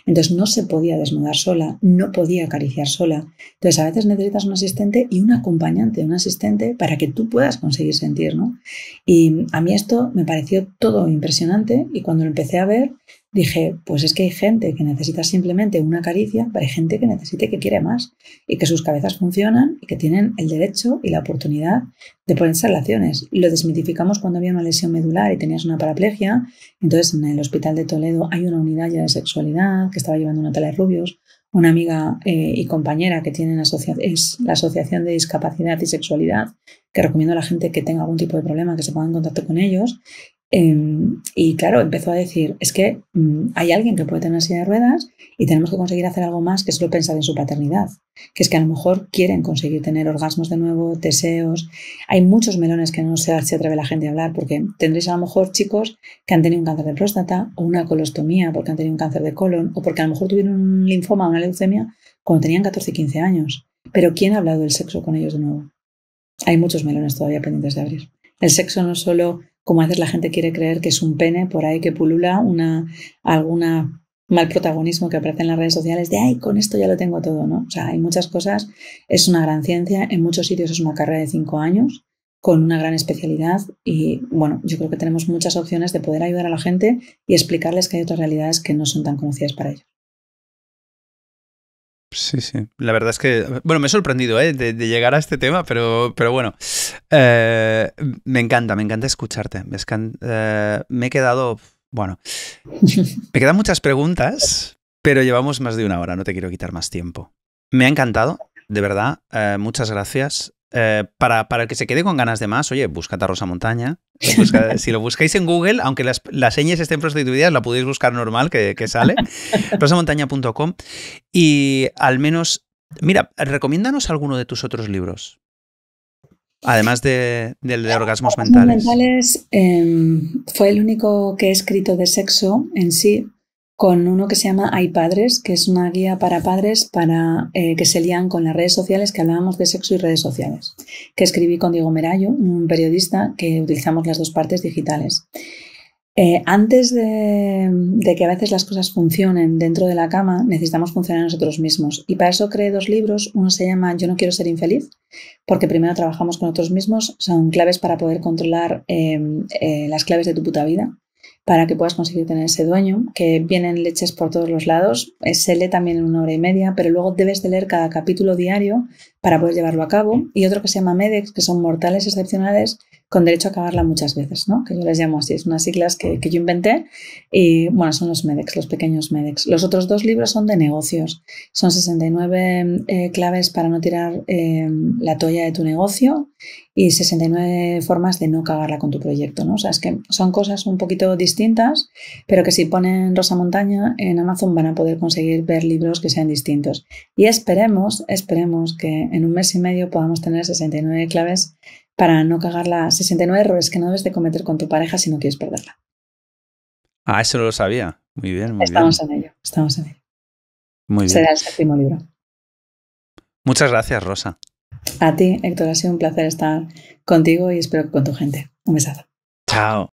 Entonces no se podía desnudar sola, no podía acariciar sola. Entonces a veces necesitas un asistente y un acompañante, un asistente para que tú puedas conseguir sentir, ¿no? Y a mí esto me pareció todo impresionante y cuando lo empecé a ver dije, pues es que hay gente que necesita simplemente una caricia, pero hay gente que necesita y que quiere más y que sus cabezas funcionan y que tienen el derecho y la oportunidad de ponerse relaciones. Lo desmitificamos cuando había una lesión medular y tenías una paraplegia. Entonces, en el hospital de Toledo hay una unidad ya de sexualidad que estaba llevando de rubios. Una amiga eh, y compañera que tiene es la Asociación de Discapacidad y Sexualidad, que recomiendo a la gente que tenga algún tipo de problema que se ponga en contacto con ellos Em, y claro, empezó a decir, es que mm, hay alguien que puede tener silla de ruedas y tenemos que conseguir hacer algo más que solo pensar en su paternidad, que es que a lo mejor quieren conseguir tener orgasmos de nuevo, deseos. Hay muchos melones que no se, se atreve la gente a hablar porque tendréis a lo mejor chicos que han tenido un cáncer de próstata o una colostomía porque han tenido un cáncer de colon o porque a lo mejor tuvieron un linfoma o una leucemia cuando tenían 14 y 15 años. Pero ¿quién ha hablado del sexo con ellos de nuevo? Hay muchos melones todavía pendientes de abrir. El sexo no solo como a veces la gente quiere creer que es un pene por ahí que pulula, una, alguna mal protagonismo que aparece en las redes sociales de, ay, con esto ya lo tengo todo, ¿no? O sea, hay muchas cosas, es una gran ciencia, en muchos sitios es una carrera de cinco años con una gran especialidad y bueno, yo creo que tenemos muchas opciones de poder ayudar a la gente y explicarles que hay otras realidades que no son tan conocidas para ellos. Sí, sí. La verdad es que, bueno, me he sorprendido ¿eh? de, llegar a este tema, pero, pero bueno, eh, me encanta, me encanta escucharte. Me, eh, me he quedado, bueno, me quedan muchas preguntas, pero llevamos más de una hora, no te quiero quitar más tiempo. Me ha encantado, de verdad, muchas gracias. Eh, para, para, el que se quede con ganas de más, oye, búscate a Rosa Montaña. (laughs) si lo buscáis en Google, aunque las, las señas estén prostituidas, la podéis buscar normal, que, que sale. (laughs) rosamontaña.com. Y al menos, mira, recomiéndanos alguno de tus otros libros. Además de, del de orgasmos mentales. mentales em, fue el único que he escrito de sexo en sí, con uno que se llama Hay Padres, que es una guía para padres para eh, que se lían con las redes sociales, que hablábamos de sexo y redes sociales, que escribí con Diego Merayo, un periodista que utilizamos las dos partes digitales. Eh, antes de, que a veces las cosas funcionen dentro de la cama, necesitamos funcionar nosotros mismos. Y para eso creé dos libros. Uno se llama Yo no quiero ser infeliz, porque primero trabajamos con nosotros mismos. Son claves para poder controlar eh, las claves de tu puta vida, para que puedas conseguir tener ese dueño, que vienen leches por todos los lados. Eh, se lee también en una hora y media, pero luego debes de leer cada capítulo diario para poder llevarlo a cabo. Y otro que se llama MEDEX, que son mortales excepcionales con derecho a acabarla muchas veces, ¿no? que yo les llamo así, es unas siglas que, yo inventé y bueno, son los MEDEX, los pequeños MEDEX. Los otros dos libros son de negocios, son 69 eh, claves para no tirar eh, la toalla de tu negocio y 69 formas de no cagarla con tu proyecto, ¿no? O sea, es que son cosas un poquito distintas, pero que si ponen Rosa Montaña en Amazon van a poder conseguir ver libros que sean distintos. Y esperemos, esperemos que en un mes y medio podamos tener 69 claves para no cagar las 69 errores que no debes de cometer con tu pareja si no quieres perderla. Ah, eso lo sabía. Muy bien, muy estamos en ello, estamos en ello. Muy bien. Será el séptimo libro. Muchas gracias, Rosa. A ti, Héctor, ha sido un placer estar contigo y espero que con tu gente. Un besazo. Chao.